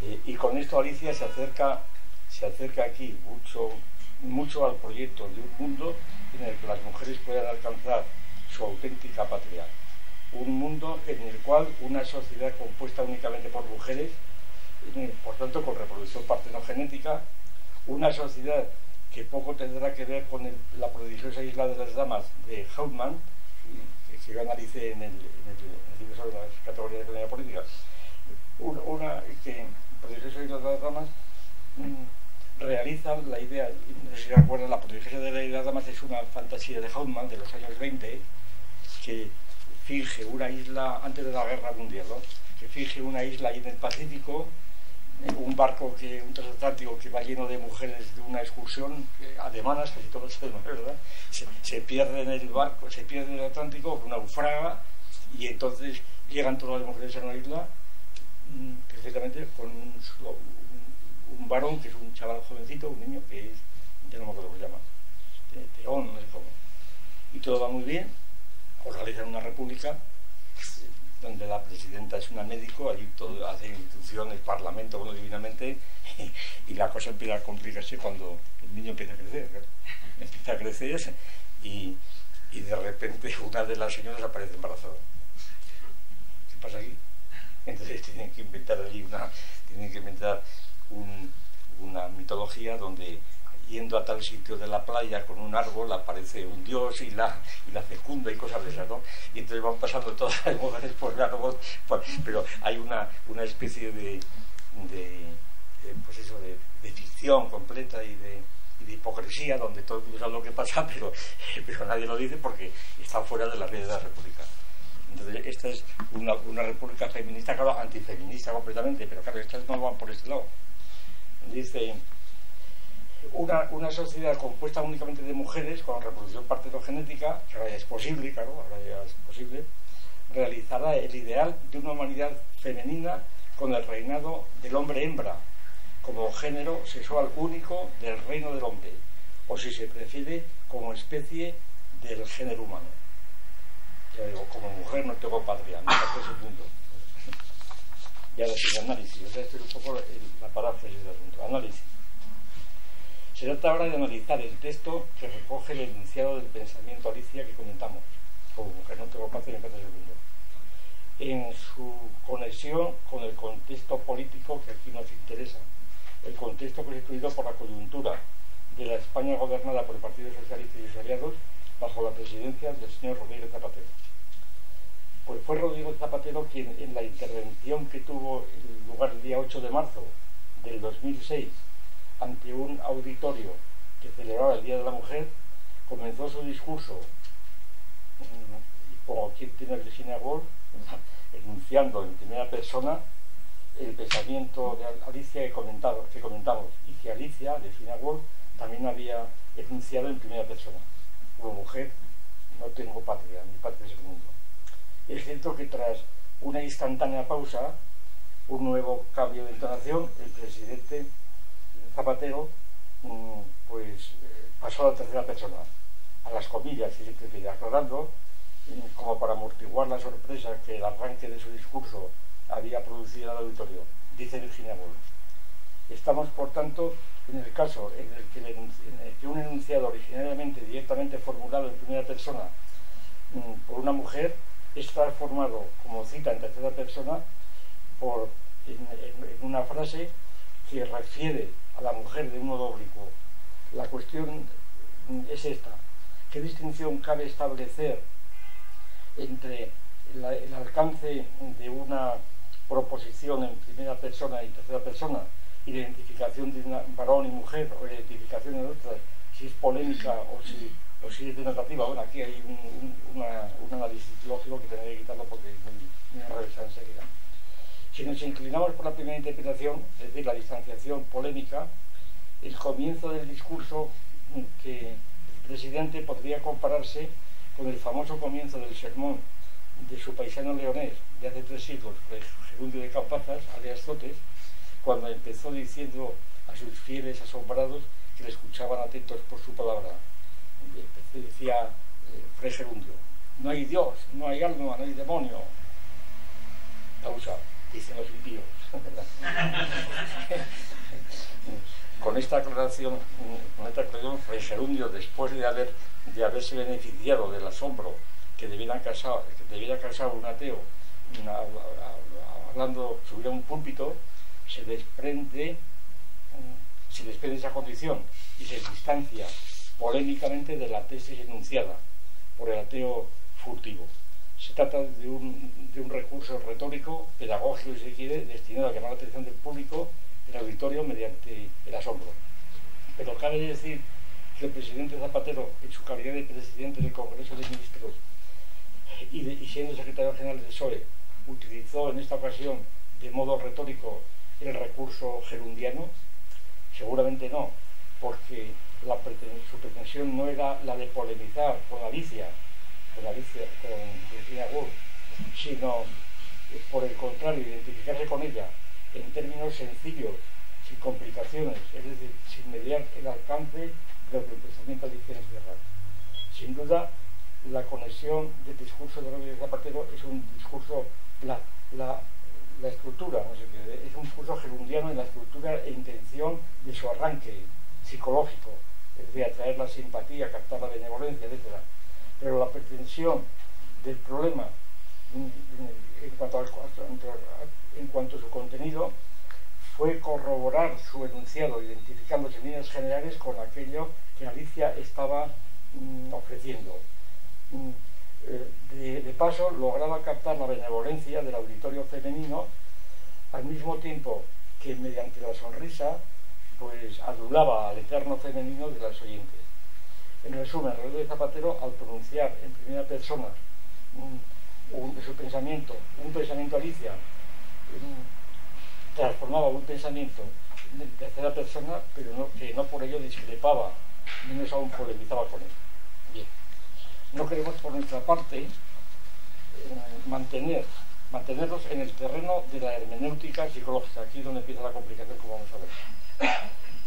Eh, y con esto Alicia se acerca, se acerca aquí mucho, mucho al proyecto de un mundo en el que las mujeres puedan alcanzar su auténtica patria. Un mundo en el cual una sociedad compuesta únicamente por mujeres, eh, por tanto con reproducción partenogenética, una sociedad que poco tendrá que ver con la prodigiosa isla de las damas de Hauptmann, que, yo analicé en el, libro sobre las categorías de economía política, una, una que prodigiosa isla de las damas mm, realiza la idea, no sé si recuerdan, la prodigiosa de la isla damas es una fantasía de Hauptmann de los años 20 que finge una isla antes de la guerra mundial, ¿no? que finge una isla ahí en el Pacífico un barco que un transatlántico que va lleno de mujeres de una excursión eh, alemanas casi todas alemanas verdad se, se pierde en el barco se pierde en el Atlántico naufraga y entonces llegan todas las mujeres a una isla mm, perfectamente con un, un, varón que es un chaval jovencito un niño que es ya no me acuerdo cómo se llama Teón no sé cómo y todo va muy bien organizan una república donde la presidenta es una médico, allí todo hace institución, el parlamento, bueno, divinamente, [LAUGHS] y la cosa empieza a complicarse cuando el niño empieza a crecer. ¿no? Empieza a crecer y, y de repente una de las señoras aparece embarazada. ¿Qué pasa aquí? Entonces tienen que inventar allí una, tienen que inventar un- una mitología donde yendo a tal sitio de la playa con un árbol aparece un dios y la, y la fecunda y cosas de esas, ¿no? Y entonces van pasando [LAUGHS] todas las mujeres por el árbol, por- pero hay una, una especie de, de, eh, pues eso, de, de ficción completa y de, y de hipocresía donde todo el mundo sabe lo que pasa, [LAUGHS] pero, pero nadie lo dice porque está fuera de la red de la república. Entonces, esta es una, una república feminista, claro, antifeminista completamente, pero claro, estas no van por este lado. Dice, una, una sociedad compuesta únicamente de mujeres con reproducción partenogenética, que ahora ya es posible, claro, ahora ya es posible, realizará el ideal de una humanidad femenina con el reinado del hombre-hembra, como género sexual único del reino del hombre, o si se prefiere, como especie del género humano. Ya digo, como mujer no tengo patria, mi patria es el mundo. Y ahora sigue análisis, esto es un poco la paráfrasis del asunto. Análisis. Se trata ahora de analizar el texto que recoge el enunciado del pensamiento Alicia que comentamos. Como mujer no tengo patria es el mundo. En su conexión con el contexto político que aquí nos interesa, el contexto constituido por la coyuntura de la España gobernada por el Partido Socialista y sus aliados bajo la presidencia del señor Rodríguez Zapatero. Pues fue Rodrigo Zapatero quien en la intervención que tuvo lugar el día 8 de marzo del 2006 ante un auditorio que celebraba el Día de la Mujer, comenzó su discurso, mm, como quien tiene Virginia Woolf, [LAUGHS] enunciando en primera persona el pensamiento de Alicia que, que comentamos, y que Alicia, Virginia Woolf, también había enunciado en primera persona. Como mujer no tengo patria, mi patria es el mundo. Es cierto que tras una instantánea pausa, un nuevo cambio de entonación, el presidente Zapatero mm, pues eh, pasó a la tercera persona, a las comillas, si se prefiere, aclarando, mm, como para amortiguar la sorpresa que el arranque de su discurso había producido el auditorio, dice Virginia Woolf. Estamos, por tanto, en el caso en el que, en el que un enunciado originariamente directamente formulado en primera persona mm, por una mujer es transformado como cita en tercera persona por, en, una frase que refiere a la mujer de un modo oblicuo. La cuestión es esta. ¿Qué distinción cabe establecer entre el alcance de una proposición en primera persona y tercera persona identificación de una varón y mujer o identificación de otras, si es polémica o si, o si es denotativa. Bueno, aquí hay un, análisis lógico que tendré que quitarlo porque muy enrevesado enseguida. Si nos inclinamos por la primera interpretación, es decir, la distanciación polémica, el comienzo del discurso que el presidente podría compararse con el famoso comienzo del sermón de su paisano leonés de hace tres siglos, Gerundio de Campazas, alias Zotes, cuando empezó diciendo a sus fieles asombrados que le escuchaban atentos por su palabra. Decía eh, no hay Dios, no hay alma, no hay demonio. Pausa, dicen los impíos. [LAUGHS] con esta aclaración, con esta aclaración, Fray Gerundio, después de, haber, de haberse beneficiado del asombro que debiera causar, un ateo hablando, subir a un púlpito, se desprende, se desprende esa condición y se distancia polémicamente de la tesis enunciada por el ateo furtivo. Se trata de un, recurso retórico, pedagógico, si se quiere, destinado a llamar la atención del público del auditorio mediante el asombro. Pero cabe decir que el presidente Zapatero, en su calidad de presidente del Congreso de Ministros y siendo secretario general del PSOE, utilizó en esta ocasión de modo retórico el recurso gerundiano? Seguramente no, porque su pretensión no era la de polemizar con Alicia, con Alicia, con Virginia Woolf, sino por el contrario, identificarse con ella en términos sencillos, sin complicaciones, es decir, sin mediar el alcance de lo que el pensamiento alicia es verdad. Sin duda, la conexión del discurso de Rodríguez Zapatero es un discurso, la, la, la estructura, no sé qué, es un discurso gerundiano en la estructura e intención de su arranque psicológico, es decir, atraer la simpatía, captar la benevolencia, etc. Pero la pretensión del problema en cuanto, al, en cuanto a su contenido fue corroborar su enunciado, identificándose en líneas generales con aquello que Alicia estaba mm, ofreciendo. Mm, eh, de, paso, lograba captar la benevolencia del auditorio femenino al mismo tiempo que mediante la sonrisa pues adulaba al eterno femenino de las oyentes. En resumen, Rodríguez Zapatero, al pronunciar en primera persona un, un, su pensamiento, un pensamiento Alicia, transformaba un pensamiento de tercera persona, pero que no por ello discrepaba, menos aún polemizaba con él. Bien. No queremos por nuestra parte eh, mantener mantenerlos en el terreno de la hermenéutica psicológica, aquí es donde empieza la complicación, como vamos a ver.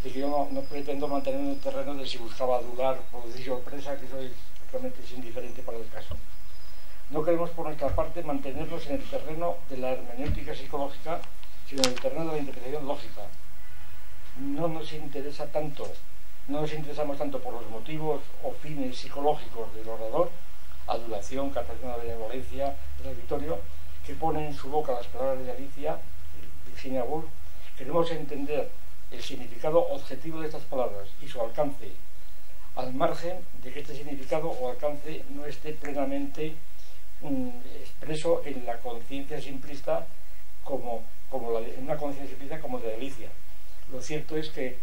Y que yo no, pretendo mantener en el terreno de si buscaba adular, producir sorpresa, que eso es, realmente indiferente para el caso. No queremos por nuestra parte mantenernos en el terreno de la hermenéutica psicológica, sino en el terreno de la interpretación lógica. No nos interesa tanto, no nos interesamos tanto por los motivos o fines psicológicos del orador, adulación, captación de benevolencia, del auditorio, que pone en su boca las palabras de Alicia, Virginia Woolf, queremos entender el significado objetivo de estas palabras y su alcance, al margen de que este significado o alcance no esté plenamente um, expreso en la conciencia simplista como, la en una conciencia simplista como de Alicia. Lo cierto es que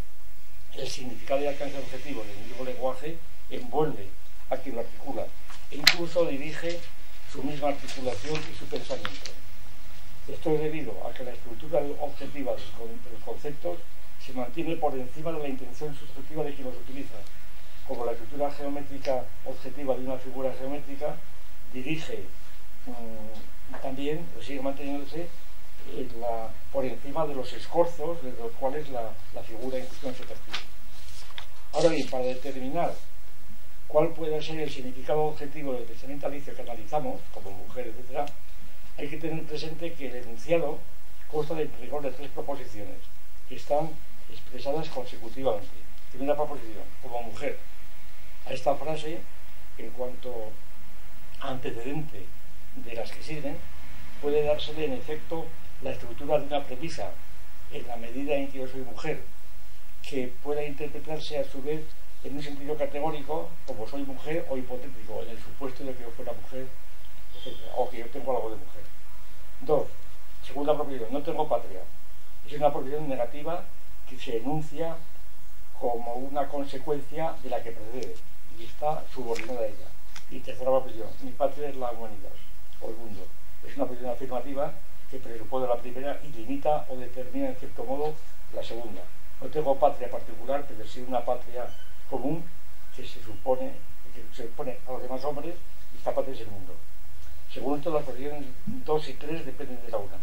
el significado y alcance objetivo del mismo lenguaje envuelve a quien lo articula e incluso dirige su misma articulación y su pensamiento. Esto es debido a que la estructura objetiva de los conceptos se mantiene por encima de la intención subjetiva de quien los utiliza, como la estructura geométrica objetiva de una figura geométrica dirige mmm, también, sigue manteniéndose por encima de los escorzos de los cuales la, la figura en cuestión se percibe. Ahora bien, para determinar cuál puede ser el significado objetivo del pensamiento alicio que analizamos, como mujer, etc., hay que tener presente que el enunciado consta de rigor de tres proposiciones que están expresadas consecutivamente. Primera proposición, como mujer. A esta frase, en cuanto antecedente de las que siguen, puede dársele en efecto la estructura de una premisa, en la medida en que yo soy mujer, que pueda interpretarse a su vez en un sentido categórico, como soy mujer, o hipotético, en el supuesto de que yo fuera mujer, etc. O que yo tengo algo de mujer. Dos, segunda proposición, no tengo patria. Es una proposición negativa que se enuncia como una consecuencia de la que precede y está subordinada a ella. Y tercera proposición, mi patria es la humanidad o el mundo. Es una posición afirmativa que presupone la primera y limita o determina en cierto modo la segunda. No tengo patria particular, pero sí una patria común que se supone que se supone a los demás hombres y esta patria es el mundo. Según esto, las proposiciones 2 y 3 dependen de la una.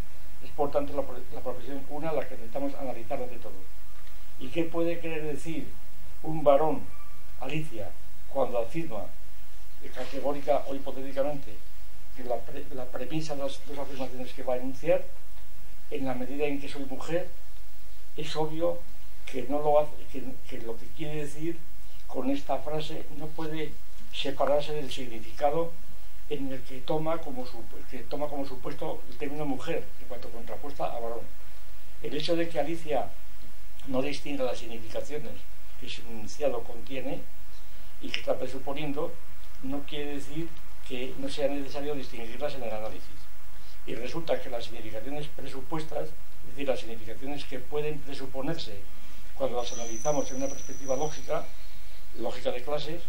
Es por tanto la, la proposición 1 la que necesitamos analizar de todo. ¿Y qué puede querer decir un varón, Alicia, cuando afirma eh, categórica o hipotéticamente que la, la premisa de las dos afirmaciones que va a enunciar, en la medida en que soy mujer, es obvio que, no lo, que, quiere decir con esta frase no puede separarse del significado en el que toma como, que toma como supuesto el término mujer en cuanto contrapuesta a varón. El hecho de que Alicia no distinga las significaciones que su enunciado contiene y que está presuponiendo, no quiere decir que no sea necesario distinguirlas en el análisis. Y resulta que las significaciones presupuestas, es decir, las significaciones que pueden presuponerse cuando las analizamos en una perspectiva lógica, lógica de clases,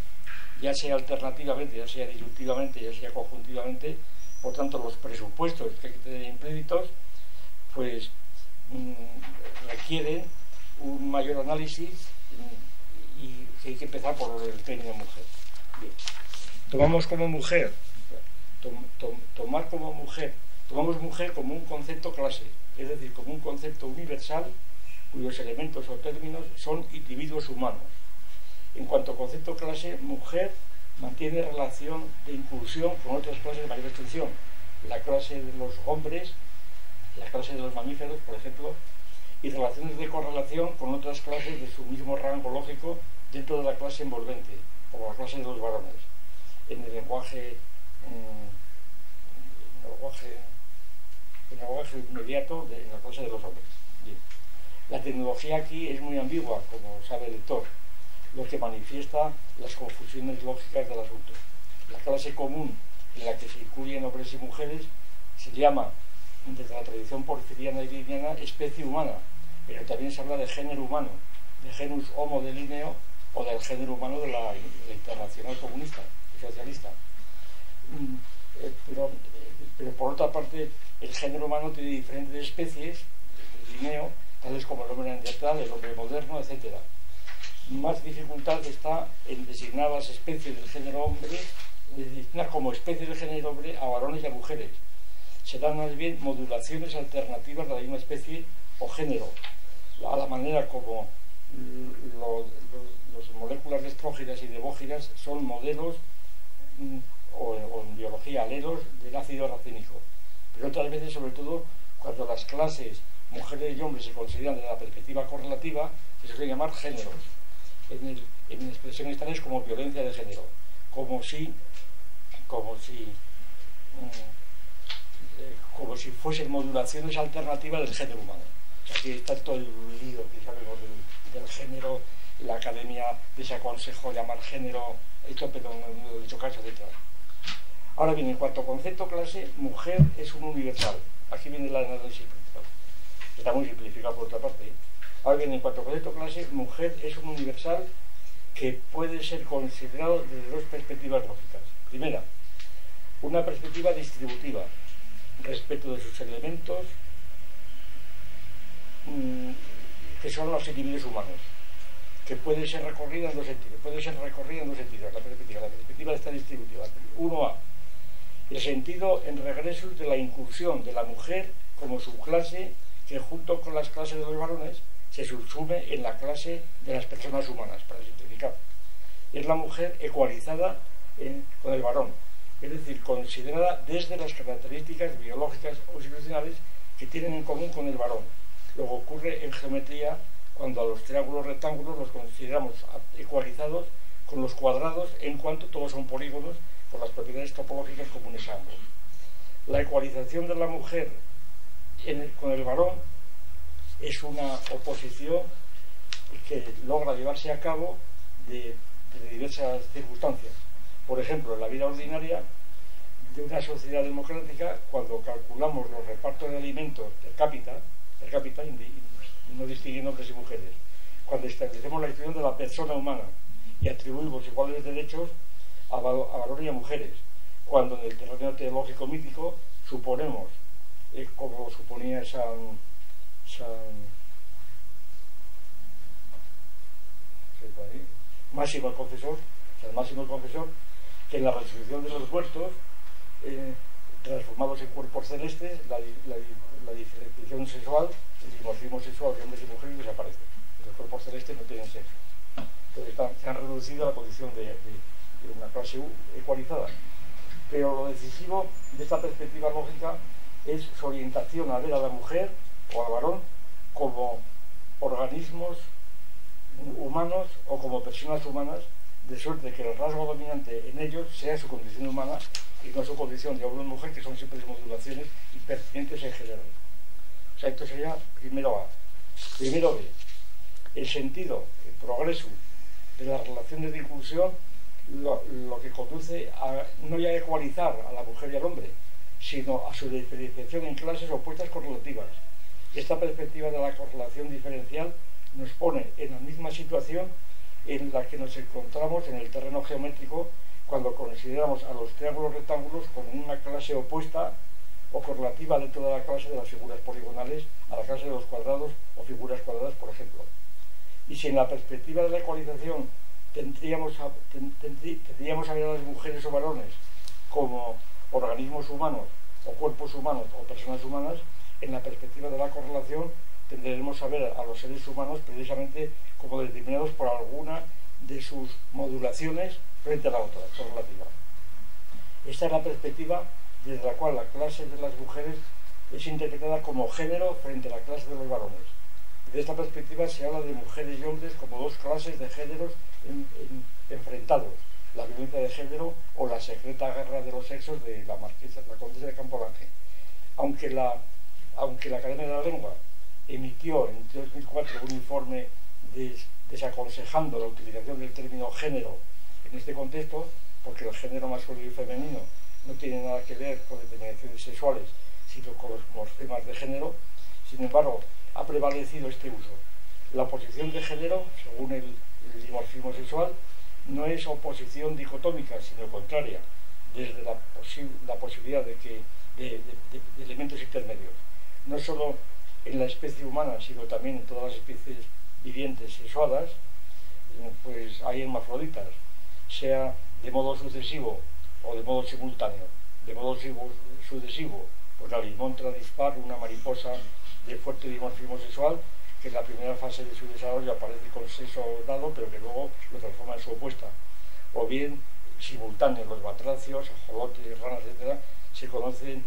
ya sea alternativamente, ya sea disyuntivamente, ya sea conjuntivamente, por tanto los presupuestos que hay que tener implícitos, pues mm, requieren un mayor análisis y que hay que empezar por el término mujer. Tomamos como mujer, tom- tomar como mujer, tomamos mujer como un concepto clase, es decir, como un concepto universal cuyos elementos o términos son individuos humanos. En cuanto a concepto clase, mujer mantiene relación de inclusión con otras clases de mayor extensión. La clase de los hombres, la clase de los mamíferos, por ejemplo, y relaciones de correlación con otras clases de su mismo rango lógico dentro de la clase envolvente, como la clase de los varones. En el lenguaje, mm, lenguaje, lenguaje inmediato de la clase de los hombres. La tecnología aquí es muy ambigua, como sabe el lector, lo que manifiesta las confusiones lógicas del asunto. La clase común en la que se hombres y mujeres se llama, desde la tradición porfiriana y lineana, especie humana, pero también se habla de género humano, de genus homo de Linneo o del género humano de la, internacional comunista y socialista. Mm, eh, pero, eh, pero por otra parte, el género humano tiene diferentes especies, de Linneo, tales como el hombre neandertal, el hombre moderno, etcétera más dificultad está en designar las especies del género hombre, designar como especies del género hombre a varones y a mujeres. Se dan más bien modulaciones alternativas de la misma especie o género, a la manera como lo- lo- las moléculas de estrógenas y de bóginas son modelos mm, o, en biología alelos del ácido racénico. Pero otras veces, sobre todo, cuando las clases mujeres y hombres se consideran desde la perspectiva correlativa, se suele llamar géneros en, el- en expresiones como violencia de género, como si, como si, mm, eh, como si fuesen modulaciones alternativas del género humano. Aquí está todo el lío que sabemos del, género, la academia desaconsejó llamar género, esto, pero no, he dicho caso, etc. Ahora bien, en cuanto a concepto clase, mujer es un universal. Aquí viene el análisis principal. Está muy simplificado por otra parte. ¿eh? Ahora bien, en cuanto a concepto clase, mujer es un universal que puede ser considerado desde dos perspectivas lógicas. Primera, una perspectiva distributiva respecto de sus elementos que son los individuos humanos, que puede ser recorrida en dos sentidos. Puede ser recorrida en dos sentidos, la perspectiva. La perspectiva está distributiva. 1A, el sentido en regresos de la incursión de la mujer como subclase que junto con las clases de los varones se subsume en la clase de las personas humanas, para simplificar. Es la mujer ecualizada con el varón, es decir, considerada desde las características biológicas o institucionales que tienen en común con el varón. Luego ocurre en geometría cuando a los triángulos rectángulos los consideramos ecualizados con los cuadrados en cuanto todos son polígonos por las propiedades topológicas comunes a ambos. La ecualización de la mujer con el varón es una oposición que logra llevarse a cabo de, de diversas circunstancias. Por ejemplo, en la vida ordinaria de una sociedad democrática, cuando calculamos los repartos de alimentos per cápita, cápita indi- no distinguen hombres y mujeres. Cuando establecemos la institución de la persona humana y atribuimos iguales derechos a, val- a varón y a mujeres, cuando en el terreno teológico mítico suponemos, eh, como suponía San, San Máximo el Confesor, San Máximo el Confesor, que en la resurrección de los muertos, eh, transformados en cuerpos celestes, la, la la diferenciación sexual, el dimorfismo sexual de hombres y mujeres desaparece. Los cuerpos celestes no tienen sexo. Entonces se han reducido a la condición de, de- de una clase u- ecualizada. Pero lo decisivo de esta perspectiva lógica es su orientación a ver a la mujer o al varón como organismos humanos o como personas humanas, de suerte que el rasgo dominante en ellos sea su condición humana y no su condición de hombre o mujer, que son siempre modulaciones impertinentes en general. O sea, esto sería primero A. Primero B. El sentido, el progreso de las relaciones de inclusión, lo, lo que conduce a no ya ecualizar a la mujer y al hombre, sino a su diferenciación en clases opuestas correlativas. Esta perspectiva de la correlación diferencial nos pone en la misma situación en la que nos encontramos en el terreno geométrico cuando consideramos a los triángulos rectángulos como una clase opuesta o correlativa dentro de la clase de las figuras poligonales a la clase de los cuadrados o figuras cuadradas, por ejemplo. Y si en la perspectiva de la ecualización tendríamos a, ten- tendrí- tendríamos a ver a las mujeres o varones como organismos humanos o cuerpos humanos o personas humanas, en la perspectiva de la correlación tendremos a ver a los seres humanos precisamente como determinados por alguna de sus modulaciones frente a la otra, correlativa. Esta es la perspectiva desde la cual la clase de las mujeres es interpretada como género frente a la clase de los varones. De esta perspectiva se habla de mujeres y hombres como dos clases de géneros en- en- enfrentados, la violencia de género o la secreta guerra de los sexos de la marquesa, la condesa de Campolange. Aunque la, aunque la Academia de la Lengua emitió en 2004 un informe des- desaconsejando la utilización del término género en este contexto, porque el género masculino y femenino no tiene nada que ver con determinaciones sexuales, sino con los morfemas de género, sin embargo, ha prevalecido este uso. La oposición de género, según el, dimorfismo sexual, no es oposición dicotómica, sino contraria, desde la, posi- la posibilidad de, que, de elementos intermedios. No solo en la especie humana, sino también en todas las especies vivientes e sodas pois hai hermafroditas, sea de modo sucesivo ou de modo simultáneo. De modo sucesivo, pois la limontra dispar unha mariposa de fuerte dimorfismo sexual que en la primera fase de su desarrollo aparece con sexo dado, pero que luego lo transforma en su opuesta. O bien, simultáneo los batracios, ajolotes, ranas, etc., se conocen,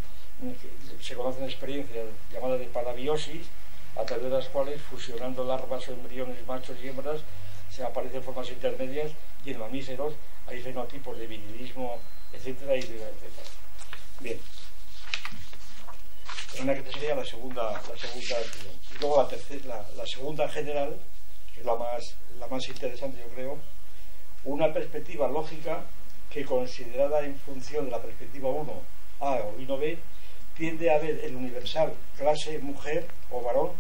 se conocen experiencias llamadas de parabiosis, a través de las cuales, fusionando larvas o embriones machos y hembras, se aparecen formas intermedias y en mamíferos hay fenotipos de virilismo, etcétera, de etcétera. Bien. Una que sería la segunda, la segunda. Y luego la tercera, la, la segunda general, que es la más, la más interesante yo creo, una perspectiva lógica que considerada en función de la perspectiva 1A o 1B, tiende a ver el universal clase mujer o varón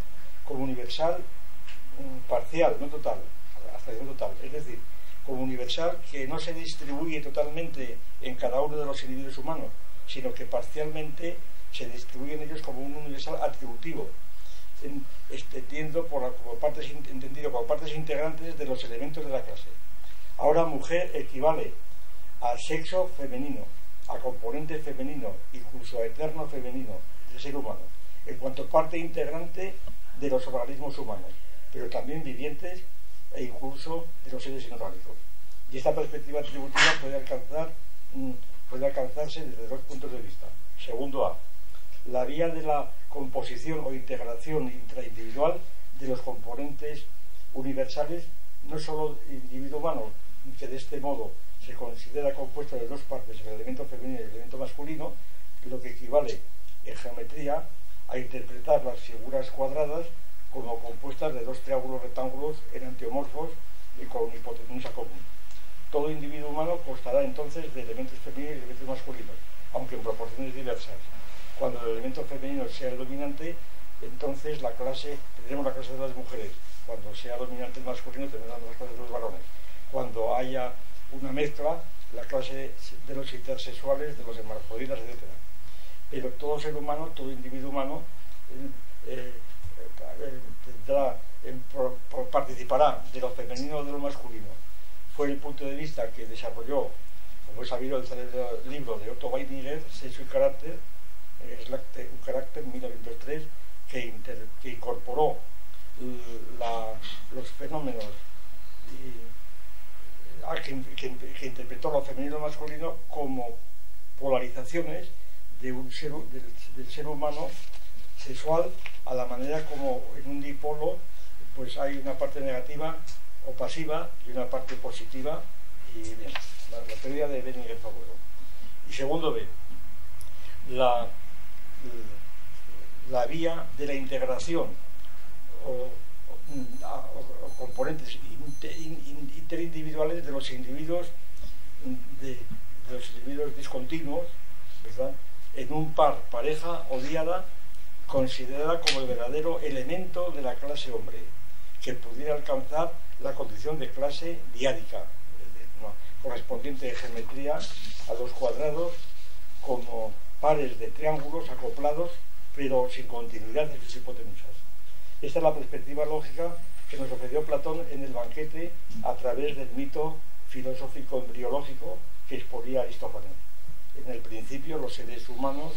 como universal mm, parcial, no total, abstracción total. Es decir, como universal que no se distribuye totalmente en cada uno de los individuos humanos, sino que parcialmente se distribuyen ellos como un universal atributivo, en- entendiendo por como partes, entendido como partes integrantes de los elementos de la clase. Ahora mujer equivale a sexo femenino, a componente femenino, incluso a eterno femenino del ser humano, en cuanto parte integrante de los organismos humanos, pero también vivientes e incluso de los seres inorgánicos. Y esta perspectiva alcanzar mm, puede alcanzarse desde dos puntos de vista. Segundo A, la vía de la composición o integración intraindividual de los componentes universales, no solo individuo humano, que de este modo se considera compuesto de dos partes, el elemento femenino y el elemento masculino, lo que equivale en geometría a interpretar las figuras cuadradas como compuestas de dos triángulos rectángulos enantiomorfos y con hipotenusa común. Todo individuo humano constará entonces de elementos femeninos y elementos masculinos, aunque en proporciones diversas. Cuando el elemento femenino sea el dominante, entonces la clase, tendremos la clase de las mujeres. Cuando sea dominante el masculino, tendremos las clases de los varones. Cuando haya una mezcla, la clase de los intersexuales, de los hermafroditas, etc. Pero todo ser humano, todo individuo humano, eh, eh, eh, participará de lo femenino o de lo masculino. Fue el punto de vista que desarrolló, como es sabido el célebre libro de Otto Weininger, Sexo y Carácter, eh, es la- un carácter 1903, que, incorporó la- los fenómenos que, que- interpretó lo femenino y lo masculino como polarizaciones de un ser, del, ser humano sexual a la manera como en un dipolo pues hay una parte negativa o pasiva y una parte positiva y bien, la, la teoría de Benninger Fabuelo. Y segundo B, la, la vía de la integración o, o- componentes inte- in- in- interindividuales de los individuos de, de los individuos discontinuos ¿verdad? en un par, pareja o diada considerada como el verdadero elemento de la clase hombre que pudiera alcanzar la condición de clase diádica correspondiente de geometría a los cuadrados como pares de triángulos acoplados pero sin continuidad en sus hipotenusas. Esta es la perspectiva lógica que nos ofreció Platón en el banquete a través del mito filosófico embriológico que exponía Aristófanes. En el principio los seres humanos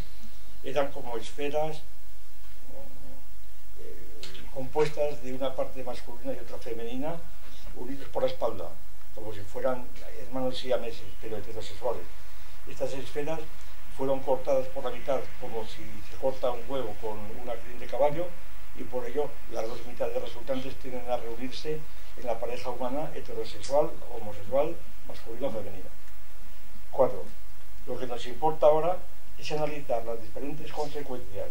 eran como esferas eh, compuestas de una parte masculina y otra femenina unidos por la espalda, como si fueran hermanos siameses, pero heterosexuales. Estas esferas fueron cortadas por la mitad como si se corta un huevo con una crin de caballo y por ello las dos mitades resultantes tienden a reunirse en la pareja humana heterosexual, homosexual, masculina o femenina. Cuatro. Lo que nos importa ahora es analizar las diferentes consecuencias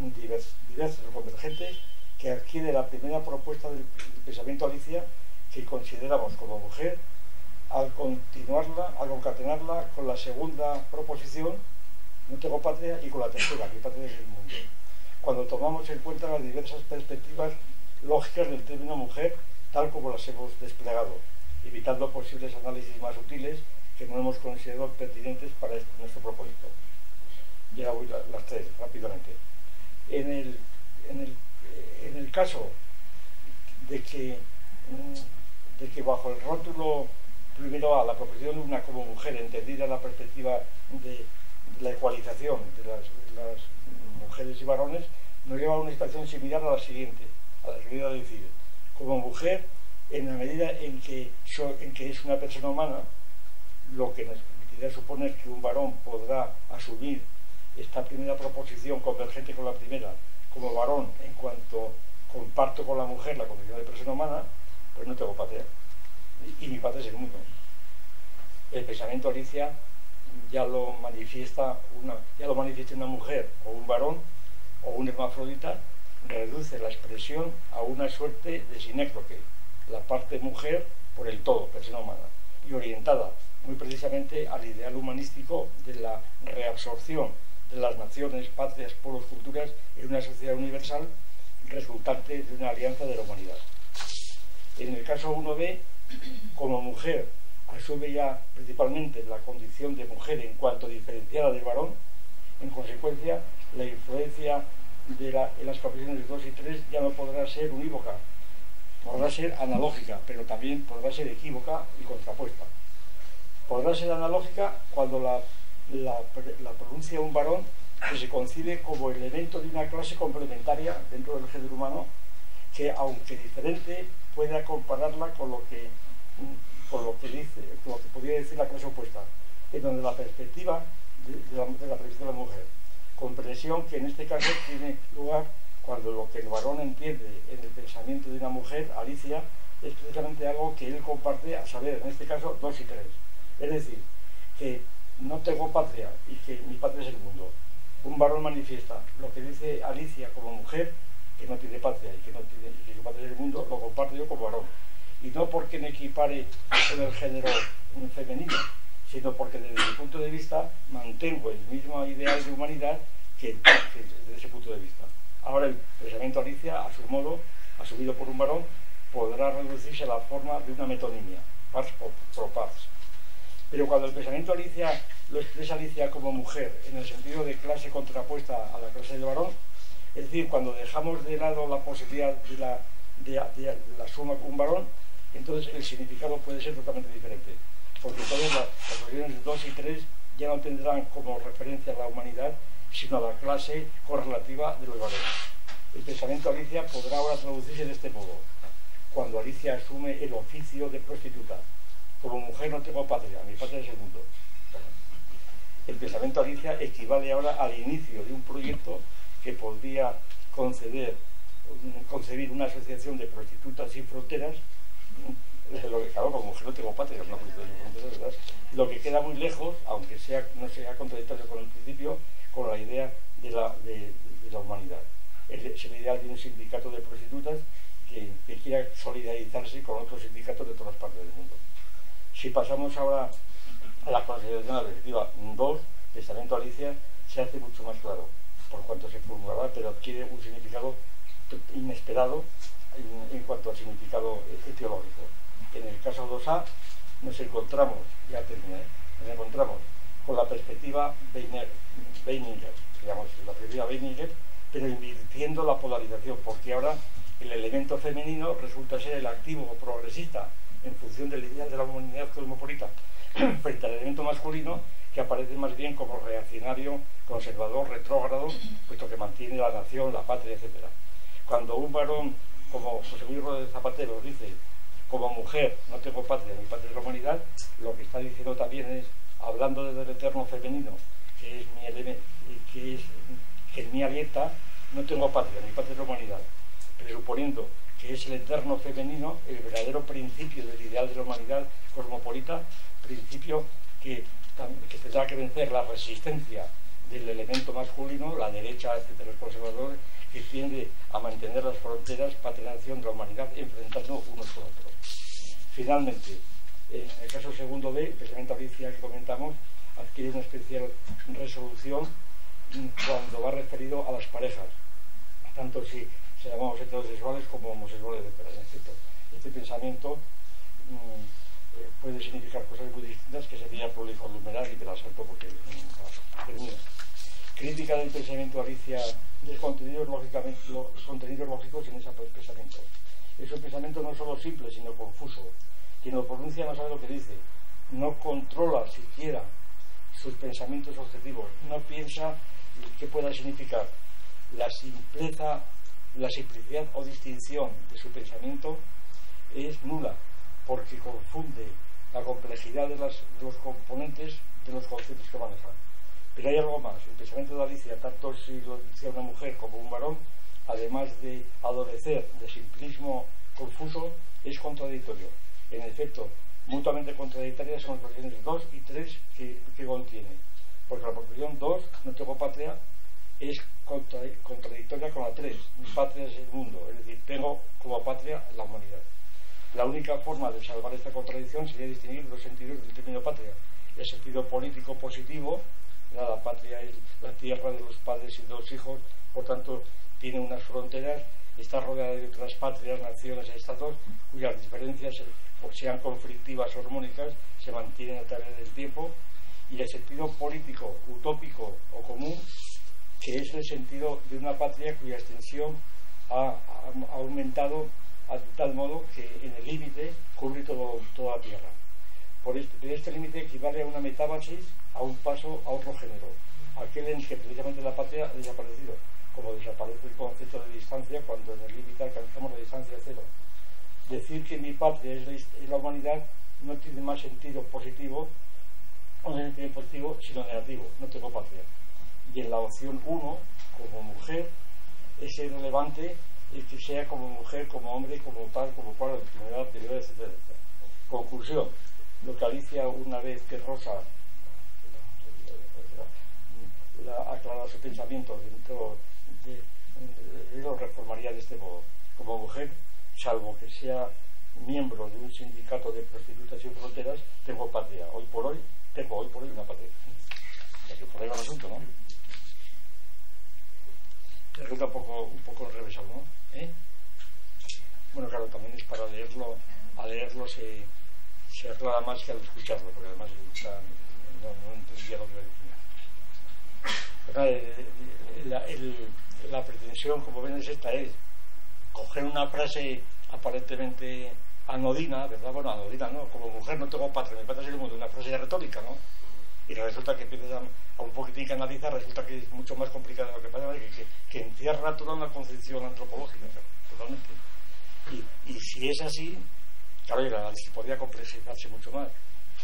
divers- diversas o convergentes que adquiere la primera propuesta del, del pensamiento Alicia que consideramos como mujer al continuarla, al concatenarla con la segunda proposición, no tengo patria, y con la tercera, mi patria es el mundo. Cuando tomamos en cuenta las diversas perspectivas lógicas del término mujer, tal como las hemos desplegado, evitando posibles análisis más sutiles que no hemos considerado pertinentes para este- nuestro propósito. Y ahora voy las tres, rápidamente. En el, en el, eh, en el caso de que, mm, de que bajo el rótulo primero A, la proposición de una como mujer, entendida la perspectiva de, la ecualización de las mujeres y varones, nos lleva a una situación similar a la siguiente, a la que voy a decir. Como mujer, en la medida en que, so- en que es una persona humana, lo que nos permitirá suponer que un varón podrá asumir esta primera proposición convergente con la primera como varón en cuanto comparto con la mujer la condición de persona humana, pues no tengo patria. Y mi patria es el mundo. El pensamiento Alicia ya lo manifiesta una, ya lo manifiesta una mujer o un varón o un hermafrodita, reduce la expresión a una suerte de sinécroque, la parte mujer por el todo, persona humana, y orientada muy precisamente al ideal humanístico de la reabsorción de las naciones, patrias, pueblos, culturas en una sociedad universal resultante de una alianza de la humanidad. En el caso 1b, como mujer asume ya principalmente la condición de mujer en cuanto diferenciada del varón, en consecuencia, la influencia de en las profesiones 2 y 3 ya no podrá ser unívoca, podrá ser analógica, pero también podrá ser equívoca y contrapuesta. Podrá ser analógica cuando la, la, la pronuncia un varón que se concibe como elemento de una clase complementaria dentro del género humano, que aunque diferente, pueda compararla con lo que, con lo que, dice, con lo que podría decir la clase opuesta, en donde la perspectiva de, la, de perspectiva de la mujer, comprensión que en este caso tiene lugar cuando lo que el varón entiende en el pensamiento de una mujer, Alicia, es precisamente algo que él comparte, a saber, en este caso, dos y tres. Es decir, que no tengo patria y que mi patria es el mundo. Un varón manifiesta lo que dice Alicia como mujer, que no tiene patria y que su patria es el mundo, lo comparto yo como varón. Y no porque me equipare con el género femenino, sino porque desde mi punto de vista mantengo el mismo ideal de humanidad que, desde ese punto de vista. Ahora el pensamiento Alicia, a su modo, asumido por un varón, podrá reducirse a la forma de una metonimia, pars pro pars. Pero cuando el pensamiento Alicia lo expresa Alicia como mujer, en el sentido de clase contrapuesta a la clase del varón, es decir, cuando dejamos de lado la posibilidad de la, de, de la suma un varón, entonces el significado puede ser totalmente diferente. Porque entonces las, las posiciones 2 y 3 ya no tendrán como referencia a la humanidad, sino a la clase correlativa de los varones. El pensamiento Alicia podrá ahora traducirse de este modo. Cuando Alicia asume el oficio de prostituta, como mujer no tengo patria, mi patria es el mundo. El pensamiento Alicia equivale ahora al inicio de un proyecto que podría conceder, concebir una asociación de prostitutas sin fronteras lo que, claro, como mujer no tengo patria. Lo que queda muy lejos, aunque sea, no sea contradictorio con el principio, con la idea de la, de, la humanidad. Es el ideal de un sindicato de prostitutas que, que, quiera solidarizarse con otros sindicatos de todas partes del mundo. Si pasamos ahora a la consideración perspectiva 2, Testamento Alicia, se hace mucho más claro, por cuanto se formulará, pero adquiere un significado inesperado en, en cuanto al significado etiológico. En el caso 2A nos encontramos, ya terminé, nos encontramos con la perspectiva Weininger, digamos, la perspectiva Weininger, pero invirtiendo la polarización, porque ahora el elemento femenino resulta ser el activo o progresista en función del ideal de la humanidad cosmopolita [CLEARS THROAT] frente al elemento masculino que aparece más bien como reaccionario, conservador, retrógrado, puesto que mantiene la nación, la patria, etc. Cuando un varón como José Luis Rodríguez Zapatero dice como mujer no tengo patria, mi patria es la humanidad, lo que está diciendo también es, hablando del eterno femenino, que es mi, que es, que es mi alieta, no tengo patria, mi patria es la humanidad, presuponiendo que es el eterno femenino el verdadero principio del ideal de la humanidad cosmopolita, principio que, que tendrá que vencer la resistencia del elemento masculino, la derecha, etcétera, los conservadores, que tiende a mantener las fronteras patria-nación de la humanidad enfrentando unos con otros. Finalmente, en el caso segundo B, pensamiento Alicia que comentamos, adquiere una especial resolución cuando va referido a las parejas, tanto si se llamamos heterosexuales como homosexuales, etc. Este pensamiento mmm, puede significar cosas muy distintas que sería prolijo numerar y te las salto porque mmm, termina. Crítica del pensamiento Alicia de contenidos, lógicamente, los contenidos lógicos en ese pensamiento. Es un pensamiento no solo simple, sino confuso. Quien lo pronuncia no sabe lo que dice, no controla siquiera sus pensamientos objetivos, no piensa qué pueda significar. La simpleza, la simplicidad o distinción de su pensamiento es nula, porque confunde la complejidad de, de los componentes de los conceptos que maneja. Pero hay algo más. El pensamiento de Alicia, tanto si lo decía una mujer como un varón, además de adolecer de simplismo confuso, es contradictorio. En efecto, mutuamente contradictorias son las posiciones 2 y 3 que, que contiene. Porque la posición 2, no tengo patria, es contra, contradictoria con la 3. Mi patria es el mundo, es decir, tengo como patria la humanidad. La única forma de salvar esta contradicción sería distinguir los sentidos del término patria. El sentido político positivo, la patria es la tierra de los padres y de los hijos, por tanto tiene unas fronteras, está rodeada de otras patrias, naciones estados cuyas diferencias, sean conflictivas o armónicas, se mantienen a través del tiempo, y el sentido político, utópico o común, que es el sentido de una patria cuya extensión ha, ha aumentado a tal modo que en el límite cubre todo, toda la tierra. Por este, límite equivale a una metábasis, a un paso a otro género, aquel en que precisamente la patria ha desaparecido, como desaparece el concepto de distancia cuando en el límite alcanzamos la distancia cero. Decir que mi patria es la, humanidad no tiene más sentido positivo, no sentido positivo, sino negativo, no tengo patria. Y en la opción 1, como mujer, es irrelevante el que sea como mujer, como hombre, como tal, como cual, enfermedad, etc. Conclusión localiza una vez que Rosa ha aclarado su pensamiento dentro de, lo reformaría de este modo. Como mujer, salvo que sea miembro de un sindicato de prostitutas sin fronteras, tengo patria. Hoy por hoy, tengo hoy por hoy una patria. Que por ahí va el asunto, ¿no? Resulta un poco, un poco enrevesado, ¿no? ¿Eh? Bueno, claro, también es para leerlo, a leerlo se se aclara más que al escucharlo, porque además no, no entendía lo que decía. Pero nada, eh, la, pretensión, como ven, es esta, es coger una frase aparentemente anodina, ¿verdad? Bueno, anodina, ¿no? Como mujer no tengo patria, mi patria es el mundo, una frase retórica, ¿no? Y resulta que empiezas a, a un poquitín que analizar, resulta que es mucho más complicado de lo que parece, que, encierra toda una concepción antropológica, o sea, totalmente. Y si es así, claro, análisis podría complejizarse mucho más.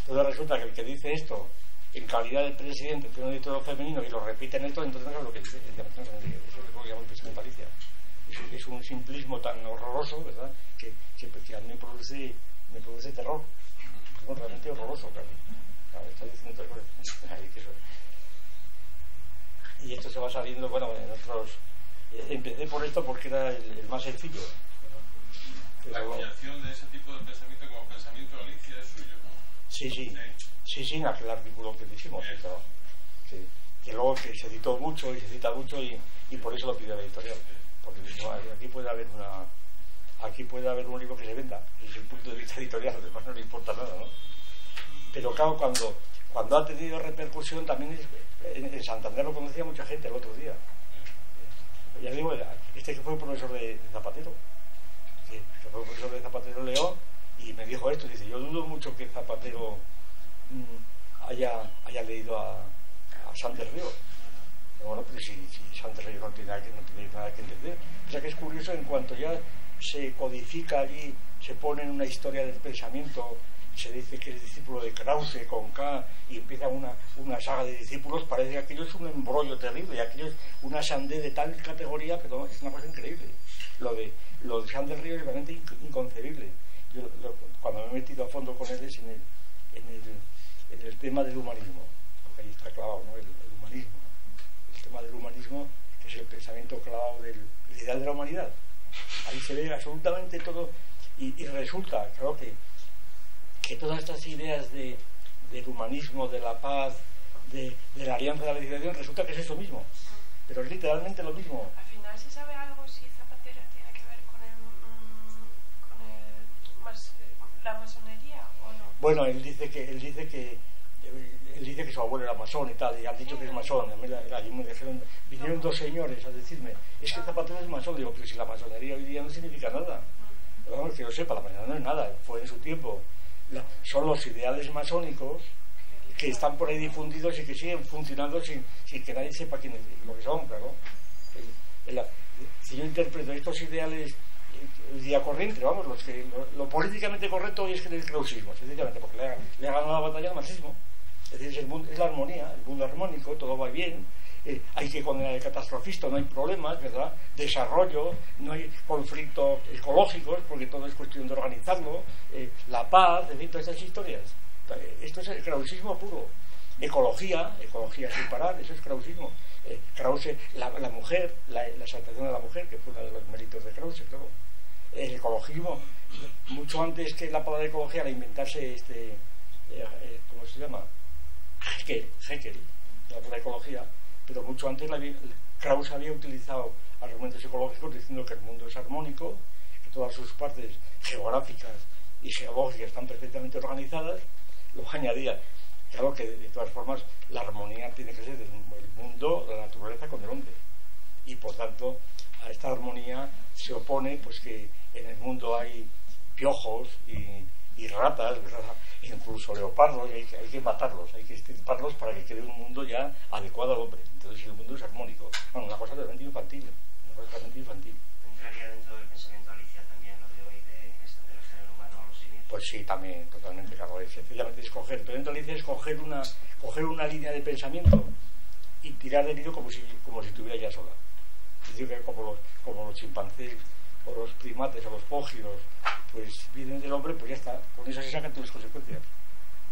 Entonces resulta que el que dice esto en calidad de presidente tiene un editor femenino y lo repite en esto, entonces no sabe lo que dice. Eso es lo que llamo presidente Alicia. Es, es un simplismo tan horroroso, ¿verdad? Que, que, que a mí me produce, me produce terror. Es realmente horroroso, claro. Claro, está diciendo [LAUGHS] Y esto se va saliendo, bueno, en otros. eh, Empecé por esto porque era el más sencillo. La acuñación de ese tipo de pensamiento como pensamiento Alicia es suyo, ¿no? Sí, sí, sí, sí, en aquel artículo que hicimos, sí, claro. Sí. Que luego que se editó mucho y se cita mucho y, y por eso lo pidió la editorial. Porque dijo, "Ah, aquí puede haber una aquí puede haber un libro que se venda, desde el punto de vista editorial, además no le importa nada, ¿no? Pero claro, cuando, cuando ha tenido repercusión también es- en, en Santander lo conocía mucha gente el otro día. Ya digo, este que fue profesor de, de Zapatero, que, fue profesor de Zapatero León, y me dijo esto, dice, yo dudo mucho que Zapatero mm, haya, haya leído a, a Sanders Río. Pero Bueno, pero si, si Sanders Río no tiene, no tiene nada que entender. O sea que es curioso, en cuanto ya se codifica allí, se pone en una historia del pensamiento, se dice que es discípulo de Krause con K y empieza una, una saga de discípulos, parece que aquello es un embrollo terrible, aquello es una sandé de tal categoría, pero es una cosa increíble. Lo de, lo de Sanders Río es realmente inc- inconcebible. Yo, lo- cuando me he metido a fondo con él es en el, en el, en el tema del humanismo, porque ahí está clavado ¿no? el, el humanismo. El tema del humanismo, que es el pensamiento clavado del, del ideal de la humanidad. Ahí se ve absolutamente todo y, y resulta, claro que, que todas estas ideas de, del humanismo, de la paz, de, de la alianza de la civilización, resulta que es eso mismo. Pero es literalmente lo mismo. Al final, ¿se sabe algo si Zapatero tiene que ver con, el, mm, con el, mas- eh, la masonería o no? Bueno, él dice que él dice que él dice que su abuelo era masón y tal, y han dicho que es masón. Allí me dijeron, vinieron dos señores a decirme, es que Zapatero es masón. Digo, pero si la masonería hoy día no significa nada. Vamos, que yo sepa, la masonería no es nada, fue en su tiempo. La- son los ideales masónicos que están por ahí difundidos y que siguen funcionando sin, sin que nadie sepa quién es, lo que son, claro. El- el- si yo interpreto estos ideales día corriente, vamos, los que, lo, políticamente correcto hoy es que el krausismo, sencillamente, porque le ha, le ha ganado la batalla al marxismo. Es decir, es, el mundo- es la armonía, el mundo armónico, todo va bien, eh, hay que condenar el catastrofista, no hay problemas, ¿verdad? Desarrollo, no hay conflictos ecológicos, porque todo es cuestión de organizarlo, eh, la paz, en fin, todas estas historias. Eh, Esto es el krausismo puro. Ecología, ecología sin parar, eso es krausismo. Eh, Krause, la, la mujer, la, la exaltación de la mujer, que fue uno de los méritos de Krause, claro. El ecologismo, mucho antes que la palabra ecología la inventase este, eh, eh, ¿cómo se llama? Heckel, Heckel, la palabra ecología, pero mucho antes la, Krauss había utilizado argumentos ecológicos diciendo que el mundo es armónico, que todas sus partes geográficas y geológicas están perfectamente organizadas, luego añadía, claro que de, todas formas la armonía tiene que ser del el mundo, la naturaleza con el hombre, y por tanto a esta armonía se opone pues que en el mundo hay piojos y, y ratas, ¿verdad? incluso leopardos, y hay que, hay que matarlos, hay que extirparlos para que quede un mundo ya adecuado al hombre. Entonces el mundo es armónico. Bueno, una cosa realmente infantil, una cosa realmente infantil. Entraría dentro del pensamiento Alicia también lo de hoy de extender el género humano a los simios. Pues sí, también, totalmente, claro. Es sencillamente escoger, pero entonces dice escoger una, coger una línea de pensamiento y tirar del hilo como si, como si estuviera ya sola. Es decir, que como los, como los chimpancés o los primates o los pógidos, pues vienen del hombre, pues ya está, con eso se sacan todas las consecuencias.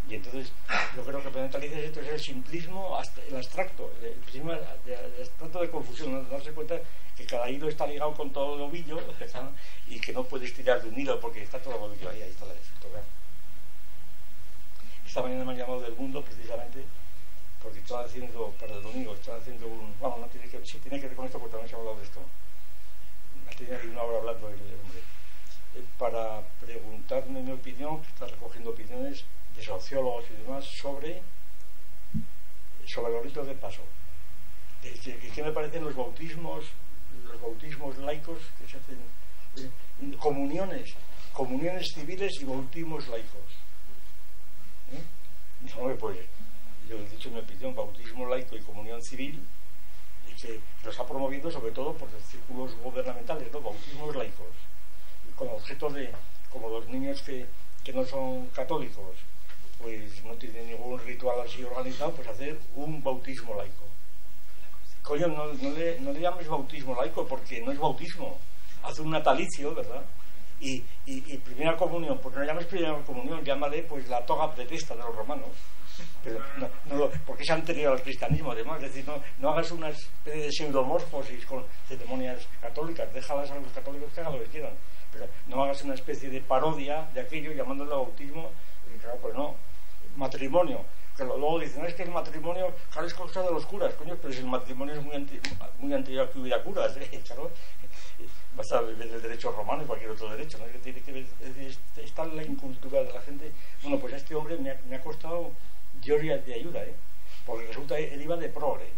Y entonces, yo creo que Penetalices esto es el simplismo, hasta el abstracto, el, prisma de- confusión, ¿no? darse cuenta que cada hilo está ligado con todo el ovillo [LAUGHS] y que no puedes tirar de un hilo porque está todo el ovillo ahí, ahí está la fotografía. Esta mañana me han llamado del mundo precisamente porque están haciendo, para el domingo, están haciendo un, bueno, no tiene que, sí tiene que ver con esto porque también se ha hablado de esto. Tenía ahí una hora hablando el hombre. Eh, para preguntarme mi opinión, que está recogiendo opiniones de sociólogos y demás sobre, sobre los ritos de paso. ¿Qué, me parecen los bautismos, los bautismos laicos que se hacen, eh, comuniones, comuniones civiles y bautismos laicos? ¿Eh? Hombre, pues yo he dicho mi opinión, bautismo laico y comunión civil, que los ha promovido sobre todo por los círculos gubernamentales, ¿no? Bautismos laicos, con objeto de, como los niños que, no son católicos, pues no tienen ningún ritual así organizado, pues hacer un bautismo laico. Coño, no, no le, no le llames bautismo laico porque no es bautismo, hace un natalicio, ¿verdad? Y, primera comunión, pues no le llames primera comunión, llámale pues la toga pretesta de los romanos. Pero no, no porque es anterior al cristianismo, además. Es decir, no, no hagas una especie de pseudomorfosis con ceremonias católicas, déjalas a los católicos que hagan lo que quieran. Pero no hagas una especie de parodia de aquello llamándolo bautismo. Claro, pues no. Matrimonio. Que luego dicen, "No, es que el matrimonio, claro, es cosa de los curas, coño, pero si el matrimonio es muy, anti- muy anterior a que hubiera curas, ¿eh? [LAUGHS] claro. Basta ver el derecho romano y cualquier otro derecho, ¿no? Que tiene que ver, es está la incultura de la gente. Bueno, pues a este hombre me ha, me ha costado Dios de le ayuda, ¿eh? Porque resulta que él iba de progre.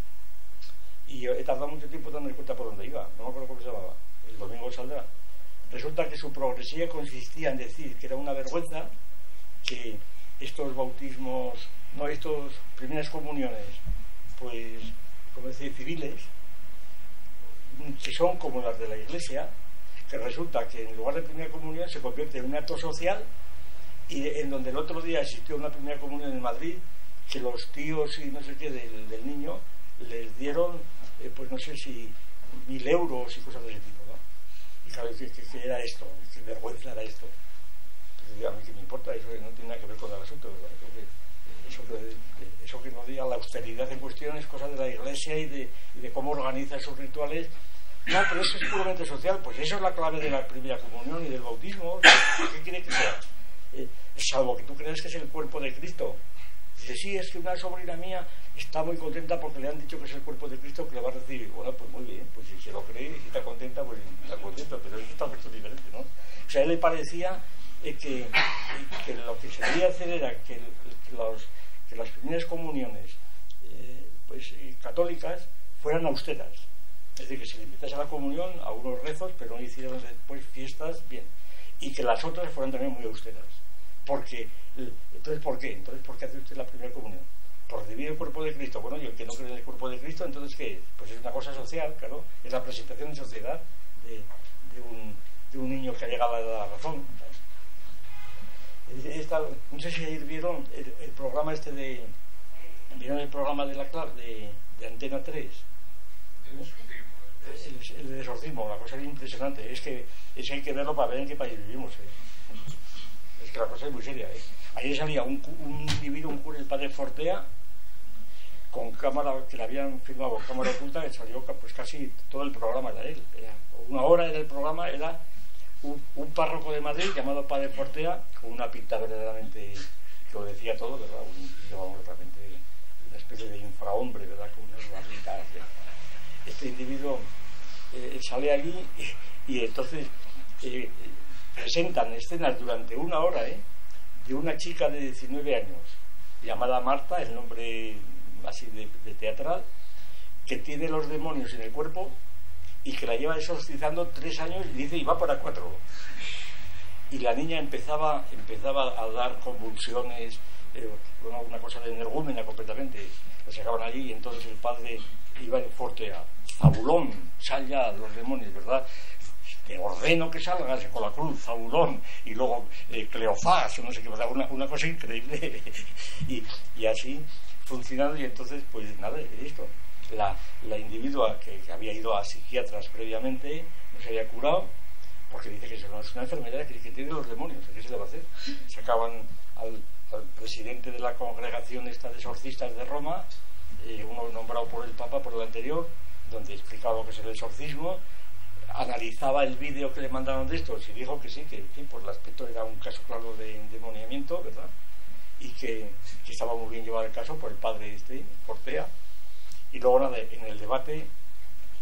Y eh, he tardado mucho tiempo dando cuenta por dónde iba, no me acuerdo cómo se llamaba, el domingo saldrá. Resulta que su progresía consistía en decir que era una vergüenza que estos bautismos, no, estos primeras comuniones, pues, como decir, civiles, que son como las de la iglesia, que resulta que en lugar de primera comunión se convierte en un acto social y en donde el otro día existió una primera comunión en Madrid que los tíos y no sé qué del, del niño les dieron, eh, pues no sé si mil euros y cosas de ese tipo, ¿no? Y claro, ¿qué, era esto? ¿Qué vergüenza era esto? Pues a mí qué me importa, eso no tiene nada que ver con el asunto. Eso que, eso que, eso que no diga la austeridad en cuestión es cosa de la iglesia y de, y de cómo organiza esos rituales. No, pero eso es puramente social, pues eso es la clave de la primera comunión y del bautismo. ¿Qué quiere que sea? Eh, salvo que tú creas que es el cuerpo de Cristo. Dice, sí, es que una sobrina mía está muy contenta porque le han dicho que es el cuerpo de Cristo que le va a recibir. Bueno, pues muy bien, pues si se lo cree y está contenta, pues está contenta, pero eso está mucho diferente, ¿no? O sea, a él le parecía eh, que, eh, que lo que se debía hacer era que, las primeras comuniones pues, católicas fueran austeras. Es decir, que se limitase a la comunión, a unos rezos, pero no hicieran después fiestas bien. Y que las otras fueran también muy austeras. Porque, el- entonces, ¿por qué? Entonces, ¿por qué hace usted la primera comunión? Por recibir el cuerpo de Cristo. Bueno, y el que no cree en el cuerpo de Cristo, entonces, ¿qué es? Pues es una cosa social, claro. Es la presentación en sociedad de, de un, de un niño que ha llegado a la razón. Esta- no sé si ayer vieron el, el programa este de... ¿Vieron el programa de la cla- de, de Antena 3? El, el de exorcismo, la cosa es impresionante. Es que, es que hay que verlo para ver en qué país vivimos. ¿eh? Es que la cosa es muy seria. ¿eh? Ayer salía un, individuo, un cura, el padre Fortea, con cámara, que le habían firmado con cámara oculta, que salió pues casi todo el programa era él. Una hora era el programa, era un, párroco de Madrid llamado Padre Fortea, con una pinta verdaderamente que lo decía todo, ¿verdad? Un realmente una especie de infrahombre, ¿verdad? Con unas barritas. Este individuo eh, sale allí y, y entonces eh, presentan escenas durante una hora ¿eh? de una chica de 19 años llamada Marta, el nombre así de, teatral, que tiene los demonios en el cuerpo y que la lleva exorcizando tres años y dice y va para cuatro. Y la niña empezaba, empezaba a dar convulsiones, eh, una cosa de energúmena completamente. La sacaban allí y entonces el padre iba en fortea. Zabulón, sal ya los demonios, ¿verdad? Ordeno que salgas con la cruz, Zabulón, y luego eh, Cleofás, no sé qué, una, una cosa increíble. [LAUGHS] y, y así funcionando, y entonces, pues nada, esto. La, la individua que, que había ido a psiquiatras previamente no se había curado, porque dice que eso no es una enfermedad, que, que tiene los demonios, ¿qué se le va a hacer? Sacaban al, al presidente de la congregación esta de exorcistas de Roma, eh, uno nombrado por el Papa por el anterior, donde explicaba lo que es el exorcismo, analizaba el vídeo que le mandaron de estos y dijo que sí, que sí, por el aspecto era un caso claro de endemoniamiento, ¿verdad? y que, que estaba muy bien llevado el caso por el padre este, Portea. Y luego en el debate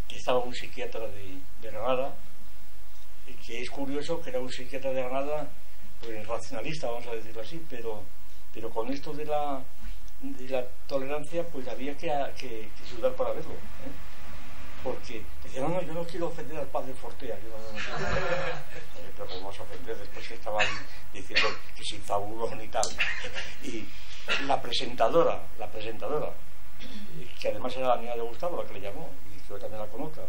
que estaba un psiquiatra de, de Granada, y que es curioso que era un psiquiatra de Granada, pues racionalista, vamos a decirlo así, pero, pero con esto de la, de la tolerancia, pues había que, que, que sudar para verlo. ¿eh? Porque decía, no, no, yo no quiero ofender al padre Fortea. Yo no, no, no, [LAUGHS] Eh, pero ¿cómo vas a ofender después que estaba diciendo que sin fabulón y tal? Y la presentadora, la presentadora, que además era la niña de Gustavo, la que le llamó, y que yo también la conozca,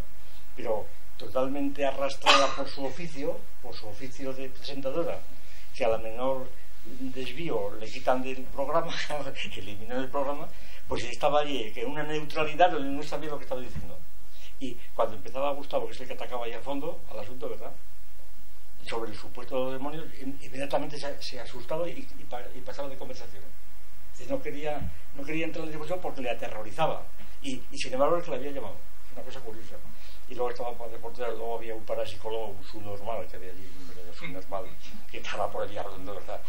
pero totalmente arrastrada por su oficio, por su oficio de presentadora, que a la menor desvío le quitan del programa, [LAUGHS] eliminan el programa, pues estaba allí, que una neutralidad no sabía lo que estaba diciendo. Y cuando empezaba Gustavo, que es el que atacaba ahí a fondo al asunto, ¿verdad? Sobre el supuesto demonio, inmediatamente se, se asustaba y, y, y, pasaba de conversación. No quería, no quería entrar en la discusión porque le aterrorizaba. Y, sin embargo, es que le había llamado. Una cosa curiosa. Y luego estaba para reportero, luego había un parapsicólogo, un subnormal que había allí, un subnormal, que estaba por allí hablando, ¿verdad?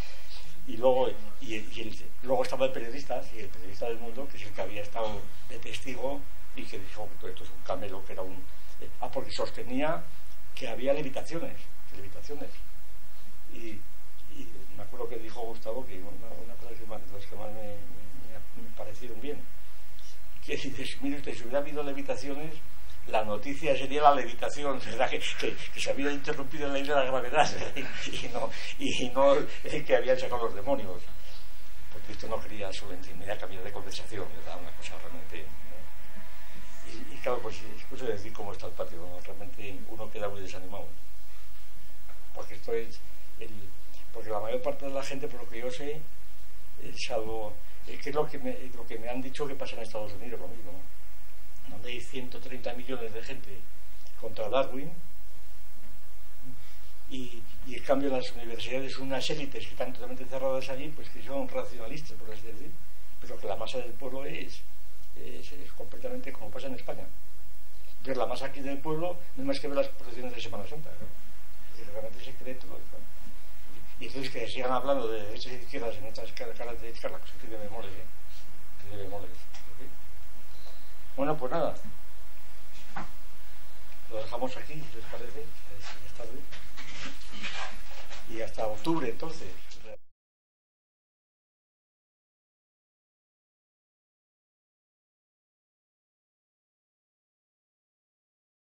Y luego, y, luego estaba el periodista, y el periodista del mundo, que es el que había estado de testigo y que dijo esto es un camelo, que era un... Eh, ah, porque sostenía que había levitaciones, levitaciones. Y, me acuerdo que dijo Gustavo que una, una cosa que más, que más me, parecieron bien, que dices, mire usted, si hubiera habido levitaciones, la noticia sería la levitación, [LAUGHS] ¿verdad? Que, que, se había interrumpido la ley de la gravedad [LAUGHS] y no, y no eh, que habían sacado los demonios. Porque Cristo no quería su intimidad, cambiar de conversación, ¿verdad? Una cosa realmente claro, pues escucho decir cómo está el patio, realmente uno queda muy desanimado. Porque esto es, el, porque la mayor parte de la gente, por lo que yo sé, eh, salvo, que es lo que, me, lo que me han dicho que pasa en Estados Unidos, lo ¿no? donde hay 130 millones de gente contra Darwin, y, en cambio las universidades unas élites que están totalmente cerradas allí, pues que son racionalistas, por así decir, pero que la masa del pueblo es es, completamente como pasa en España. Ver la masa aquí del pueblo no es más que ver las procesiones de Semana Santa. ¿no? Y realmente se cree todo. Y entonces que sigan hablando de derechas y izquierdas en estas características, la cosa que debe moler, ¿eh? Que debe moler. Bueno, pues nada. Lo dejamos aquí, si les parece. Es tarde. Y hasta octubre entonces.